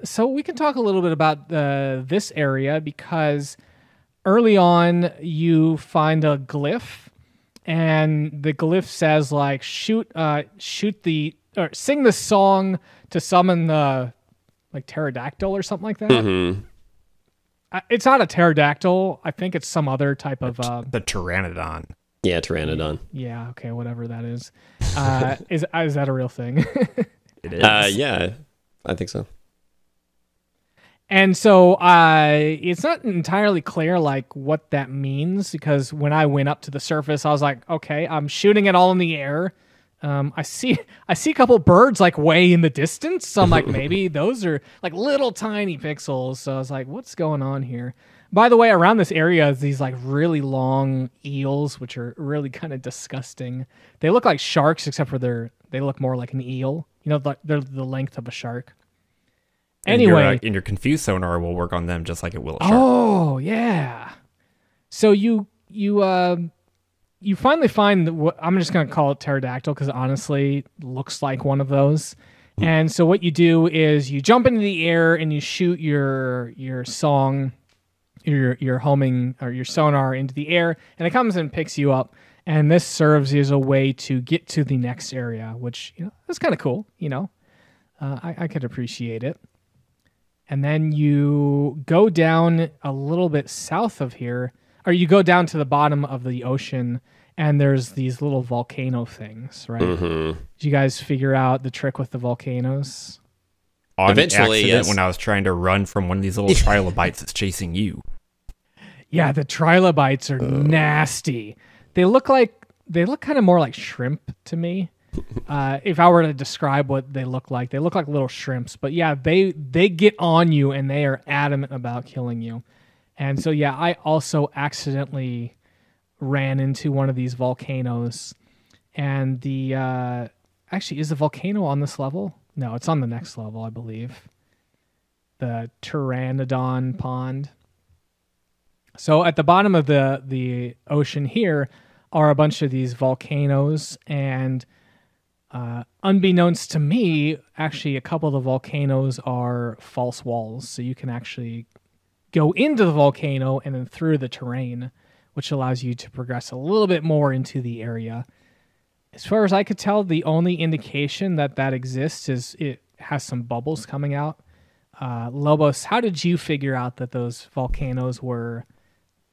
so we can talk a little bit about uh, this area because early on you find a glyph and the glyph says like shoot uh shoot the or sing the song to summon the like pterodactyl or something like that. Mm-hmm. Uh, It's not a pterodactyl. I think it's some other type of uh, the pteranodon Yeah, Pteranodon. yeah, okay, whatever that is. Uh, is is that a real thing? it is Uh, yeah, I think so. and so uh, it's not entirely clear like what that means because when I went up to the surface, I was like, okay, I'm shooting it all in the air. Um, I see I see a couple birds like way in the distance. So I'm like, maybe those are like little tiny pixels. So I was like, what's going on here? By the way, around this area is these like really long eels, which are really kind of disgusting. They look like sharks, except for they're they look more like an eel. You know, like they're the length of a shark. And your, Anyway, uh, and your confused sonar will work on them just like it will a shark. Oh yeah. So you you uh you finally find what I'm just gonna call it pterodactyl because honestly looks like one of those. And so what you do is you jump into the air and you shoot your your song, your your homing or your sonar into the air, and it comes and picks you up. And this serves as a way to get to the next area, which you know is kind of cool. You know, uh, I, I could appreciate it and then you go down a little bit south of here, or you go down to the bottom of the ocean, and there's these little volcano things, right? Mm-hmm. Did you guys figure out the trick with the volcanoes? on Eventually, accident yes. when I was trying to run from one of these little trilobites that's chasing you. Yeah, the trilobites are nasty. They look like they look kind of more like shrimp to me. Uh, if I were to describe what they look like, they look like little shrimps. But yeah, they they get on you and they are adamant about killing you. And so yeah, I also accidentally ran into one of these volcanoes, and the uh, actually is the volcano on this level? No, it's on the next level, I believe. The Pteranodon Pond. So at the bottom of the the ocean here are a bunch of these volcanoes, and uh, unbeknownst to me, actually a couple of the volcanoes are false walls, so you can actually go into the volcano and then through the terrain, which allows you to progress a little bit more into the area. As far as I could tell, the only indication that that exists is it has some bubbles coming out. Uh, Lobos, how did you figure out that those volcanoes were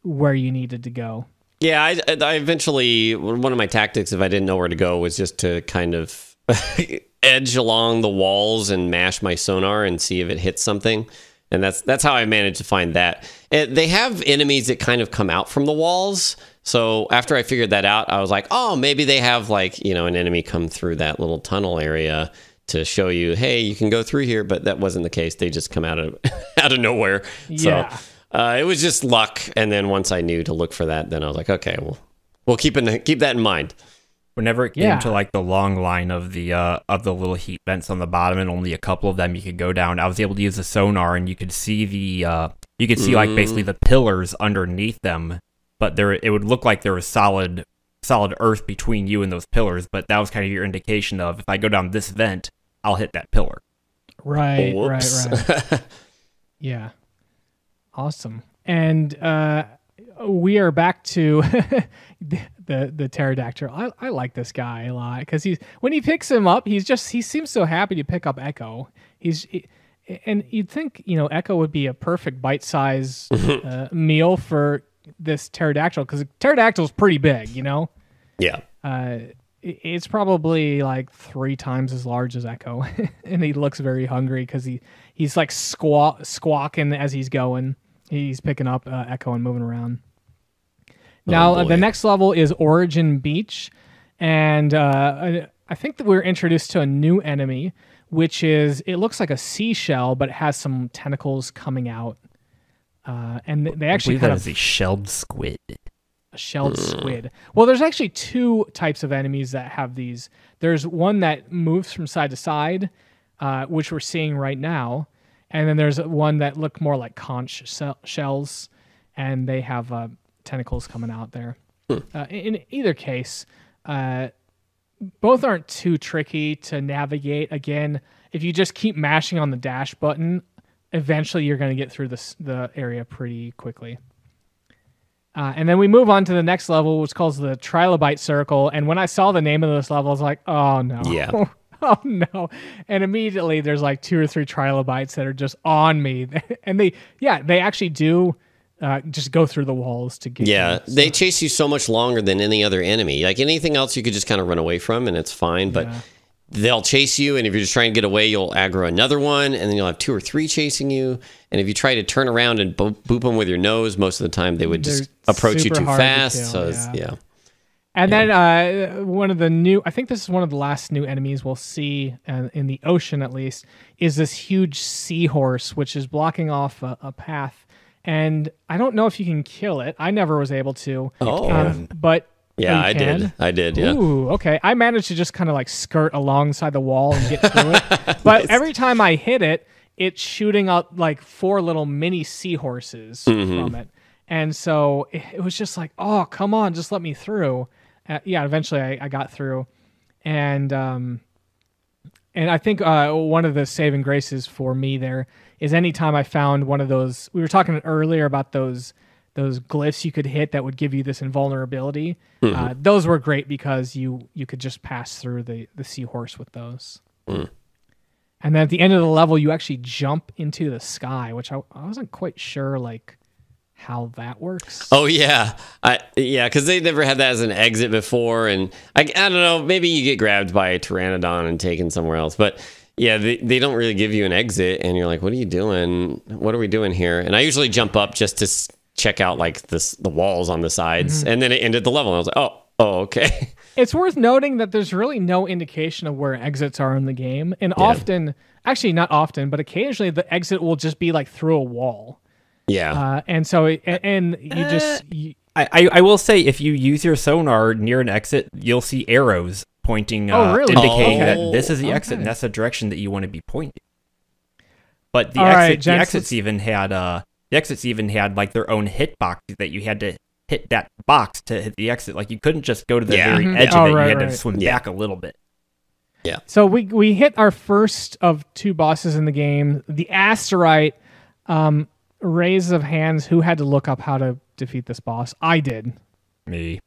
where you needed to go? Yeah, I, I eventually one of my tactics, if I didn't know where to go, was just to kind of edge along the walls and mash my sonar and see if it hits something. And that's that's how I managed to find that. They have enemies that kind of come out from the walls. So after I figured that out, I was like, oh, maybe they have like you know an enemy come through that little tunnel area to show you, hey, you can go through here. But that wasn't the case. They just come out of out of nowhere. Yeah. So uh, it was just luck. And then once I knew to look for that, then I was like, okay, well, we'll keep in, keep that in mind. Whenever it came Yeah. to like the long line of the uh, of the little heat vents on the bottom and only a couple of them you could go down, I was able to use the sonar and you could see the uh, you could see like basically the pillars underneath them, but there it would look like there was solid solid earth between you and those pillars, but that was kind of your indication of if I go down this vent, I'll hit that pillar. Right, Whoops. right, right. yeah. Awesome. And uh, we are back to the, the pterodactyl. I, I like this guy a lot because he's when he picks him up, he's just he seems so happy to pick up Ecco. He's he- and you'd think you know Ecco would be a perfect bite size uh, meal for this pterodactyl because pterodactyl's pretty big, you know. Yeah. Uh, it's probably like three times as large as Ecco, and he looks very hungry because he he's like squawk squawking as he's going. He's picking up uh, Ecco and moving around. Now uh, the next level is Origin Beach, and uh, I- think that we're introduced to a new enemy, which is it looks like a seashell, but it has some tentacles coming out. Uh, and they actually believe kind that of is a shelled squid. a shelled squid. Well, there's actually two types of enemies that have these. There's one that moves from side to side, uh, which we're seeing right now, and then there's one that look more like conch shells, and they have uh, tentacles coming out there. Uh, in, in either case, uh, both aren't too tricky to navigate. Again, if you just keep mashing on the dash button, eventually you're going to get through this the area pretty quickly. Uh, and then we move on to the next level, which calls the Trilobite Circle. And when I saw the name of this level, I was like, oh no. Yeah. oh no. And immediately there's like two or three Trilobites that are just on me. and they, yeah, they actually do uh, just go through the walls to get Yeah, you. they chase you so much longer than any other enemy. Like anything else, you could just kind of run away from, and it's fine. But Yeah. they'll chase you, and if you're just trying to get away, you'll aggro another one, and then you'll have two or three chasing you. And if you try to turn around and bo- boop them with your nose, most of the time they would just They're approach you too hard to fast. kill, so yeah. yeah, And then uh, one of the new, I think this is one of the last new enemies we'll see uh, in the ocean at least, is this huge seahorse, which is blocking off a, a path. And I don't know if you can kill it. I never was able to. Oh. Um, but yeah, I can? did, I did, yeah. Ooh, okay. I managed to just kind of like skirt alongside the wall and get through it. But every time I hit it, it's shooting out like four little mini seahorses Mm-hmm. from it. And so it, it was just like, oh, come on, just let me through. Uh, yeah, eventually I, I got through. And um, and I think uh, one of the saving graces for me there is anytime I found one of those. We were talking earlier about those those glyphs you could hit that would give you this invulnerability. Uh, those were great because you you could just pass through the the seahorse with those. And then at the end of the level, you actually jump into the sky, which I, I wasn't quite sure like how that works. Oh yeah, I yeah, because they never had that as an exit before, and I, I don't know, maybe you get grabbed by a pteranodon and taken somewhere else, but Yeah, they, they don't really give you an exit, and you're like, "What are you doing? What are we doing here?" And I usually jump up just to s- check out like this the walls on the sides, Mm-hmm. and then it ended the level. And I was like, "Oh, oh, okay." It's worth noting that there's really no indication of where exits are in the game, and often, actually not often, but occasionally the exit will just be like through a wall, yeah, uh, and so it, and you Uh, just you, I, I, I will say if you use your sonar near an exit, you'll see arrows pointing, Oh, uh, really? indicating Oh, that this is the exit okay. and that's the direction that you want to be pointing. But the All right, exit, the exits even had uh, the exits even had like their own hit box that you had to hit that box to hit the exit. Like you couldn't just go to the Yeah. very Mhm. edge Oh, of it. right, you had right. to swim Yeah. back a little bit. Yeah. So we we hit our first of two bosses in the game, the Asterite. Um, raise of hands. Who had to look up how to defeat this boss? I did. Me.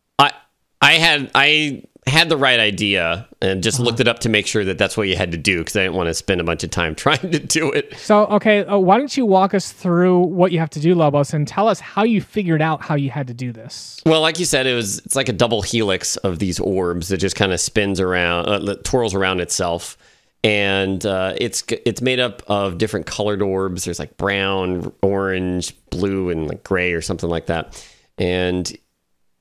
I had I had the right idea and just Uh-huh. looked it up to make sure that that's what you had to do because I didn't want to spend a bunch of time trying to do it. So okay, uh, why don't you walk us through what you have to do, Lobos, and tell us how you figured out how you had to do this. Well, like you said, it was it's like a double helix of these orbs that just kind of spins around, uh, twirls around itself, and uh, it's it's made up of different colored orbs. There's like brown, orange, blue, and like gray or something like that, and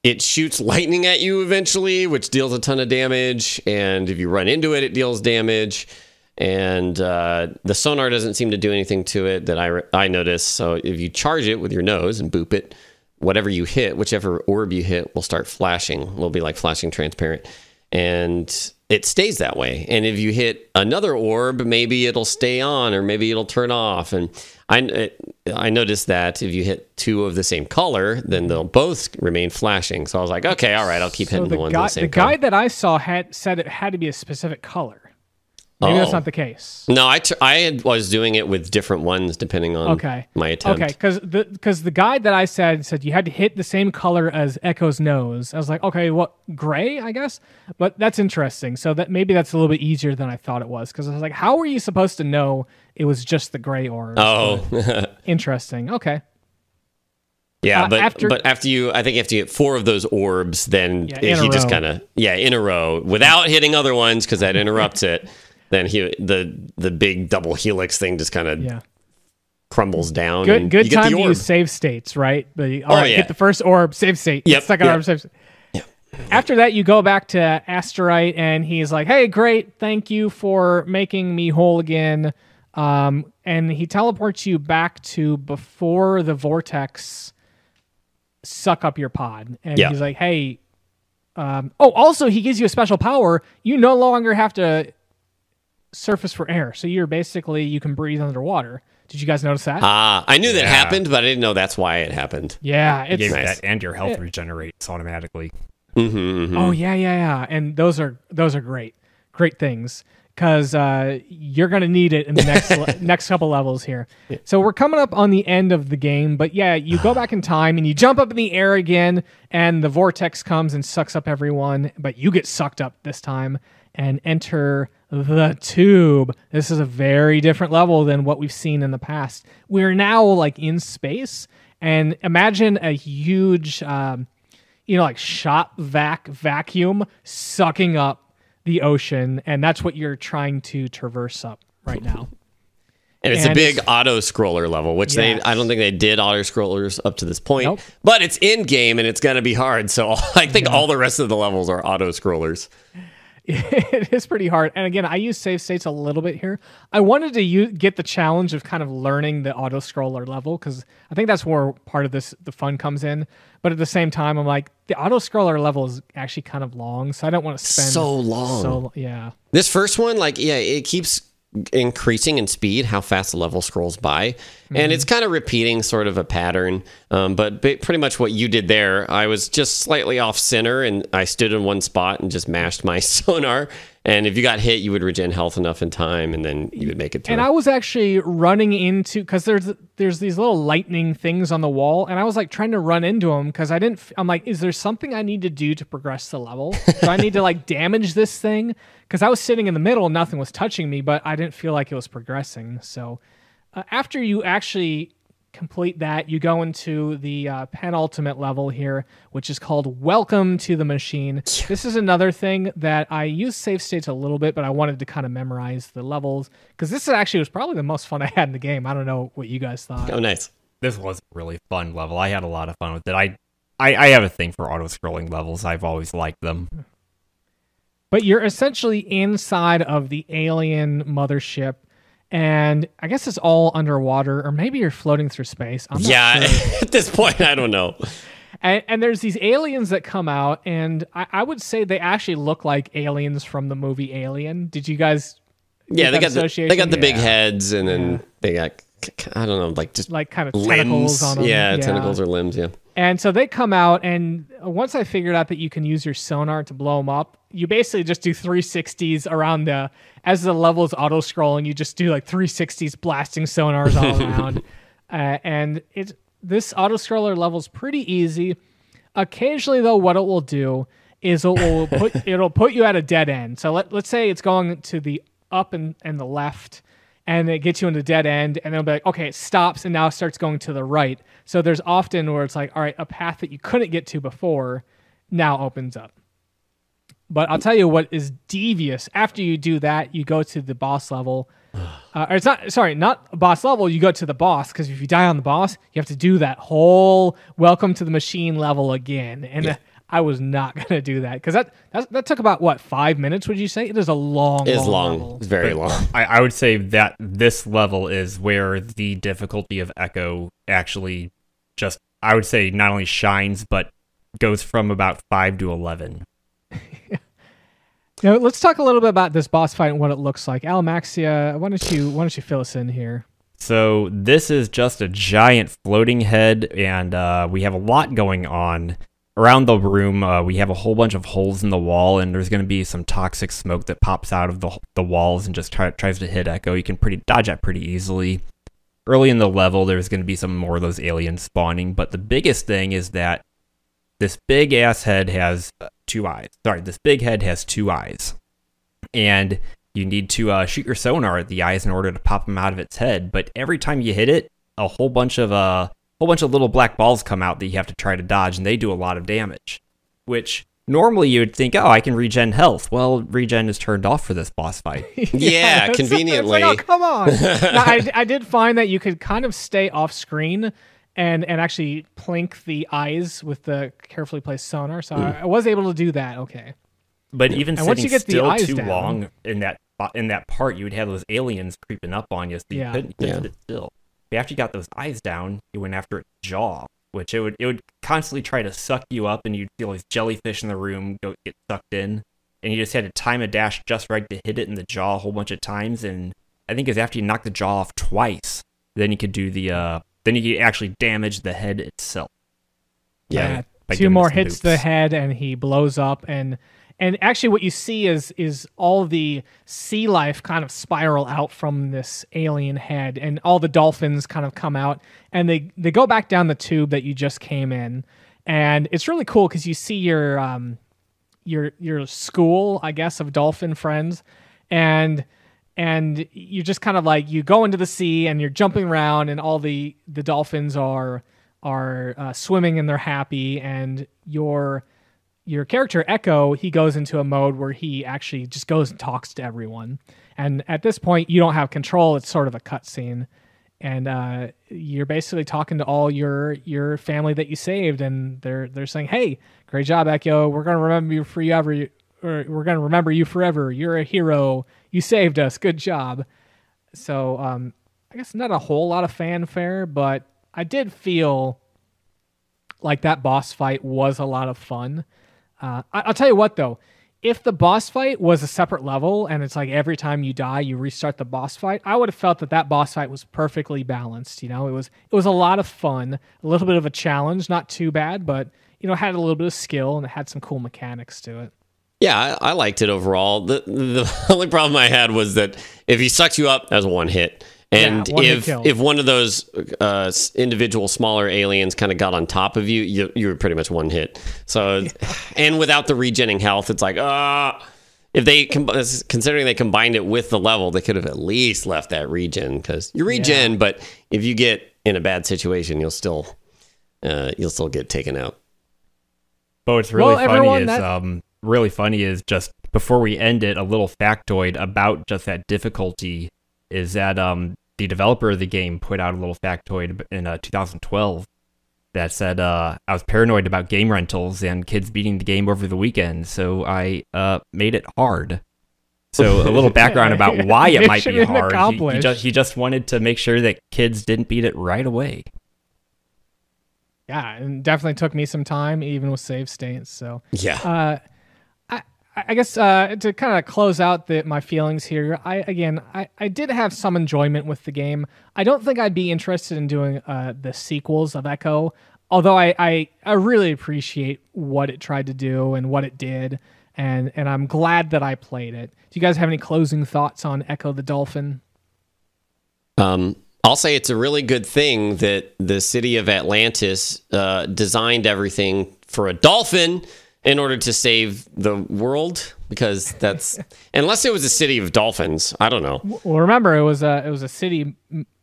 it shoots lightning at you eventually, which deals a ton of damage. And if you run into it, it deals damage. And uh, the sonar doesn't seem to do anything to it that I, I noticed. So if you charge it with your nose and boop it, whatever you hit, whichever orb you hit, will start flashing. Will be like flashing transparent, and it stays that way. And if you hit another orb, maybe it'll stay on, or maybe it'll turn off. And I I noticed that if you hit two of the same color, then they'll both remain flashing. So I was like, okay, all right, I'll keep So hitting the the ones guy, the same the color. guide that I saw had said it had to be a specific color. Maybe that's Oh. not the case. no, I, I had, was doing it with different ones depending on Okay. my attempt. Okay, because the because the guide that I said said you had to hit the same color as Ecco's nose. I was like, okay, what gray? I guess, but that's interesting. So that maybe that's a little bit easier than I thought it was. Because I was like, how were you supposed to know it was just the gray orbs? Oh, Interesting. Okay. Yeah, Uh, but after- but after you, I think after you get four of those orbs, then Yeah, he just kind of yeah in a row without hitting other ones because that interrupts it. Then he the the big double helix thing just kind of Yeah. crumbles down. Good good you get time to use save states, right? The, all Oh, right, yeah. hit the first orb, save state. Yep, Second yep. orb, save. State. After that, you go back to Asterite, and he's like, "Hey, great, thank you for making me whole again." Um, and he teleports you back to before the vortex suck up your pod, and Yeah. he's like, "Hey." Um, oh, also, he gives you a special power. You no longer have to surface for air, so you're basically you can breathe underwater. Did you guys notice that? Ah, I knew that Yeah. happened, but I didn't know that's why it happened. yeah, it's Gave Nice. that and your health regenerates automatically. Mm-hmm, Oh yeah, yeah, yeah, and those are those are great, great things because uh, you're gonna need it in the next le- next couple levels here. So we're coming up on the end of the game, but yeah, you go back in time and you jump up in the air again, and the vortex comes and sucks up everyone, but you get sucked up this time and enter the tube. This is a very different level than what we've seen in the past. We're now like in space, and imagine a huge. Um, you know, like shop vac vacuum sucking up the ocean, and that's what you're trying to traverse up right now. And it's And a big auto scroller level, which Yes. they I don't think they did auto scrollers up to this point. Nope. But it's in game and it's gonna be hard. So I think all the rest of the levels are auto scrollers. it is pretty hard. And again, I use save states a little bit here. I wanted to u- get the challenge of kind of learning the auto scroller level because I think that's where part of this the fun comes in. But at the same time, I'm like the auto scroller level is actually kind of long, so I don't want to spend So long. So yeah, This first one, like, yeah, it keeps increasing in speed how fast the level scrolls by. And it's kind of repeating sort of a pattern. Um, but pretty much what you did there, I was just slightly off center and I stood in one spot and just mashed my sonar. And if you got hit, you would regen health enough in time and then you would make it through. And I was actually running into because there's there's these little lightning things on the wall, and I was like trying to run into them because I didn't. i'm like, is there something I need to do to progress the level? Do I need to like damage this thing? Because I was sitting in the middle, nothing was touching me, but I didn't feel like it was progressing. So uh, after you actually complete that, you go into the uh, penultimate level here, which is called Welcome to the Machine. This is another thing that I use save states a little bit, but I wanted to kind of memorize the levels because this actually was probably the most fun I had in the game. I don't know what you guys thought. Oh, nice. This was a really fun level. I had a lot of fun with it. I, I, I have a thing for auto scrolling levels. I've always liked them. But you're essentially inside of the alien mothership, and I guess it's all underwater, or maybe you're floating through space. I'm not Yeah, sure. at this point, I don't know. and, and there's these aliens that come out, and I, I would say they actually look like aliens from the movie Alien. Did you guys Yeah, they got the, they got the big heads, and then they got I don't know, like just like kind of tentacles on them? yeah, tentacles or limbs. Yeah. And so they come out, and once I figured out that you can use your sonar to blow them up, you basically just do 360s around the as the levels auto scrolling. You just do like 360s blasting sonars all around, uh, and it's this auto scroller level is pretty easy. Occasionally, though, what it will do is it will put it'll put you at a dead end. So let let's say it's going to the up and, and the left, and it gets you into the dead end, and it'll be like, okay, it stops, and now starts going to the right. So there's often where it's like, all right, a path that you couldn't get to before now opens up. But I'll tell you what is devious. After you do that, you go to the boss level. Uh, or it's not sorry, not boss level. You go to the boss because if you die on the boss, you have to do that whole welcome to the machine level again. And uh, I was not gonna do that because that, that that took about what five minutes? Would you say it is a long, It's long, long. It's very long. I, I would say that this level is where the difficulty of Ecco actually just, I would say, not only shines, but goes from about 5 to 11. Now, let's talk a little bit about this boss fight and what it looks like. Alamaxia, why don't you why don't you fill us in here? So this is just a giant floating head, and uh, we have a lot going on around the room. Uh, we have a whole bunch of holes in the wall, and there's going to be some toxic smoke that pops out of the the walls and just try, tries to hit Ecco. You can pretty dodge that pretty easily. Early in the level, there's going to be some more of those aliens spawning, but the biggest thing is that this big ass head has uh, two eyes. Sorry, this big head has two eyes, and you need to uh, shoot your sonar at the eyes in order to pop them out of its head. But every time you hit it, a whole bunch of uh, whole bunch of little black balls come out that you have to try to dodge, and they do a lot of damage. Which normally you would think, oh, I can regen health. Well, regen is turned off for this boss fight. Yeah, it's- it's like, oh, conveniently. oh, come on. Now, I, I did find that you could kind of stay off screen and and actually plink the eyes with the carefully placed sonar. So mm. I, I was able to do that. Okay. But even And once sitting you get the still eyes too down- long in that in that part, you would have those aliens creeping up on you, so you Yeah. couldn't, couldn't Yeah. sit still. But after you got those eyes down, you went after its jaw, which it would it would constantly try to suck you up, and you'd feel these jellyfish in the room go get sucked in, and you just had to time a dash just right to hit it in the jaw a whole bunch of times. And I think it's after you knock the jaw off twice, then you could do the uh, then you could actually damage the head itself. Yeah. by Two more some hits the head and he blows up and and actually what you see is is all the sea life kind of spiral out from this alien head and all the dolphins kind of come out and they they go back down the tube that you just came in. And it's really cool because you see your um your your school i guess of dolphin friends. And and you just kind of like you go into the sea and you're jumping around and all the the dolphins are are uh, swimming and they're happy and your your character Ecco he goes into a mode where he actually just goes and talks to everyone. And at this point you don't have control. It's sort of a cutscene. And uh, you're basically talking to all your your family that you saved and they're they're saying hey great job Ecco. We're going to remember you forever. Or we're to remember you forever. You're a hero. You saved us. Good job. So um, i guess not a whole lot of fanfare but i did feel like that boss fight was a lot of fun uh, I- I'll tell you what though, if the boss fight was a separate level and it's like every time you die you restart the boss fight, I would have felt that that boss fight was perfectly balanced. You know, it was it was a lot of fun, a little bit of a challenge, not too bad, but you know, it had a little bit of skill and it had some cool mechanics to it. Yeah, I, I liked it overall. The the only problem I had was that if he sucks you up, was one hit. And Yeah, if if one of those uh, individual smaller aliens kind of got on top of you, you you were pretty much one hit. So, and without the regenning health, it's like ah. if they considering they combined it with the level, they could have at least left that regen because you regen. But if you get in a bad situation, you'll still uh, you'll still get taken out. But what's really Well, funny everyone, is that- um really funny is just before we end it, a little factoid about just that difficulty is that um the developer of the game put out a little factoid in uh, 2012 that said uh, I was paranoid about game rentals and kids beating the game over the weekend, so I uh, made it hard. So a little background about why it might be hard. He, he, just, he just wanted to make sure that kids didn't beat it right away. Yeah, and definitely took me some time, even with save states. So Yeah. uh, I, guess uh, to kind of close out the, my feelings here, I again, I, I did have some enjoyment with the game. I don't think I'd be interested in doing uh, the sequels of Ecco, although I, I, I really appreciate what it tried to do and what it did, and and I'm glad that I played it. Do you guys have any closing thoughts on Ecco the Dolphin? Um, I'll say it's a really good thing that the city of Atlantis uh, designed everything for a dolphin in order to save the world because that's unless it was a city of dolphins. I don't know. Well, remember it was a it was a city.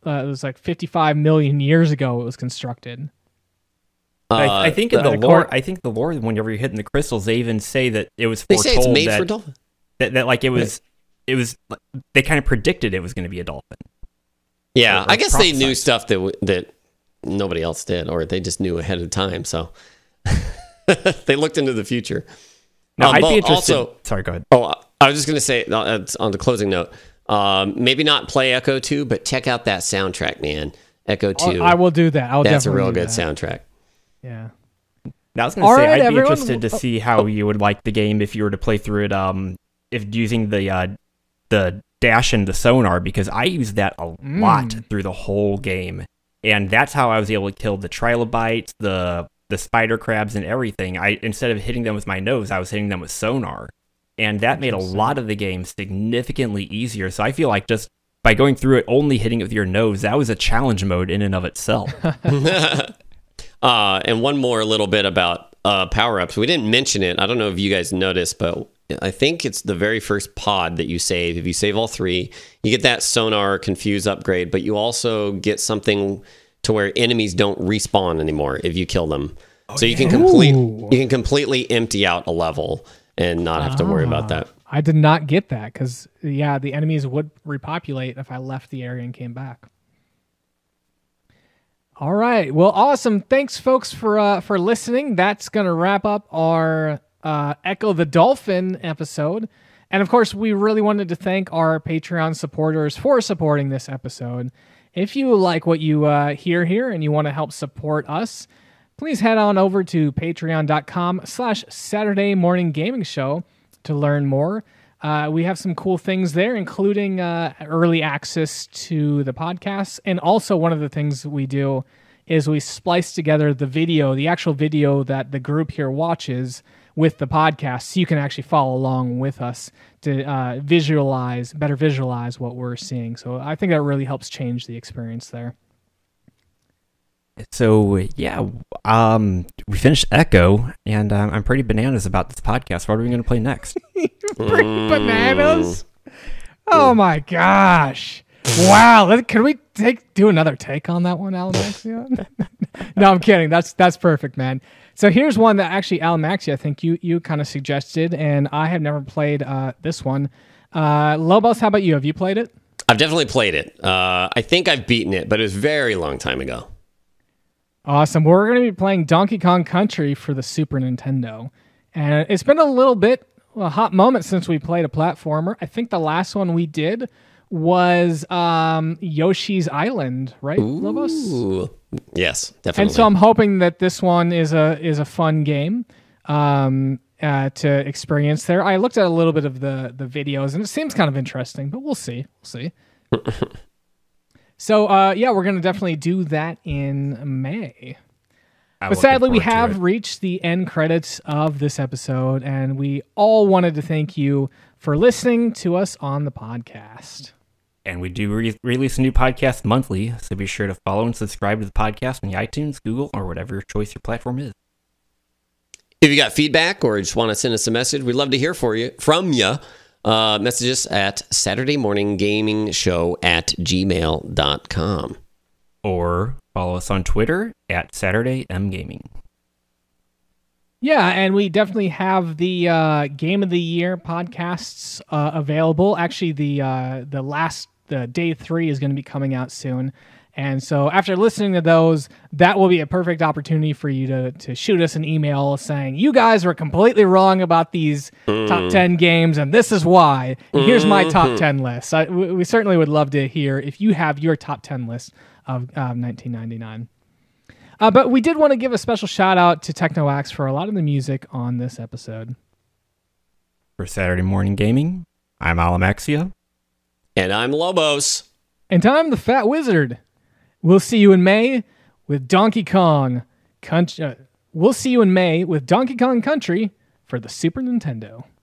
Uh, it was like 55 million years ago. It was constructed. I, Uh, I think in the the lore, court- I think the lore, whenever you're hitting the crystals, they even say that it was they say it's made that, for dolphins. that, that like it was, it was, they kind of predicted it was going to be a dolphin. Yeah, or I guess they knew stuff that w- that nobody else did, or they just knew ahead of time. So they looked into the future. Now, Um, I'd be interested. Also, sorry, go ahead. Oh, I was just gonna say uh, on the closing note. Um, maybe not play Ecco Two, but check out that soundtrack, man. Ecco Two. I will do that. I'll That's a real good that. soundtrack. Yeah. Now, I was going to say right, I'd be everyone. interested to Oh, see how you would like the game if you were to play through it. Um, if using the uh, the dash and the sonar because I used that a lot Mm. through the whole game, and that's how I was able to kill the trilobites, the the spider crabs, and everything. I instead of hitting them with my nose, I was hitting them with sonar, and that made a lot of the game significantly easier. So I feel like just by going through it only hitting it with your nose, that was a challenge mode in and of itself. Uh, and one more little bit about uh, power ups. We didn't mention it. I don't know if you guys noticed, but I think it's the very first pod that you save. If you save all three, you get that sonar confuse upgrade, but you also get something to where enemies don't respawn anymore if you kill them. so you can complete Ooh. you can completely empty out a level and not have to worry about that. I did not get that because yeah, the enemies would repopulate if I left the area and came back. All right. Well, awesome. Thanks, folks, for uh, for listening. That's gonna wrap up our uh, Ecco the Dolphin episode. And of course, we really wanted to thank our Patreon supporters for supporting this episode. If you like what you uh, hear here and you want to help support us, please head on over to patreon.com slash Saturday Morning Gaming Show to learn more. Uh, we have some cool things there, including uh, early access to the podcast. And also, one of the things we do is we splice together the video, the actual video that the group here watches with the podcast, so you can actually follow along with us to uh, visualize, better visualize what we're seeing. So I think that really helps change the experience there. So yeah, um, we finished Ecco, and um, I'm pretty bananas about this podcast. What are we going to play next? Pretty bananas. Oh my gosh! Wow, can we take do another take on that one, Alamaxia? no, I'm kidding. That's that's perfect, man. So here's one that actually Alamaxia, I think you you kind of suggested, and I have never played uh, this one. Uh, Lobos, how about you? Have you played it? I've definitely played it. Uh, I think I've beaten it, but it was a very long time ago. Awesome. We're going to be playing Donkey Kong Country for the Super Nintendo. And it's been a little bit, a hot moment since we played a platformer. I think the last one we did was um, Yoshi's Island, right, Lobos? Yes, definitely. And so I'm hoping that this one is a is a fun game um, uh, to experience there. I looked at a little bit of the the videos and it seems kind of interesting, but we'll see. We'll see. so uh, yeah, we're gonna definitely do that in May. I'm But sadly, we have reached the end credits of this episode, and we all wanted to thank you for listening to us on the podcast. And we do re- release a new podcast monthly. So be sure to follow and subscribe to the podcast on the iTunes, Google, or whatever your choice your platform is. If you got feedback or just want to send us a message, we'd love to hear for you from you. Uh, message us at Saturday Morning Gaming Show at gmail.com. or follow us on Twitter at Saturday M Gaming. Yeah, and we definitely have the uh, Game of the Year podcasts uh, available. Actually, the uh, the last the day three is going to be coming out soon, and so after listening to those, that will be a perfect opportunity for you to to shoot us an email saying you guys were completely wrong about these top ten games, and this is why. And here's my top ten list. I, we, we certainly would love to hear if you have your top ten list of uh, 1999. Uh, but we did want to give a special shout out to TechnoAxe for a lot of the music on this episode. For Saturday Morning Gaming, I'm Alamaxia. And I'm Lobos. And I'm the Fat Wizard. We'll see you in May with Donkey Kong. Country. Uh, we'll see you in May with Donkey Kong Country for the Super Nintendo.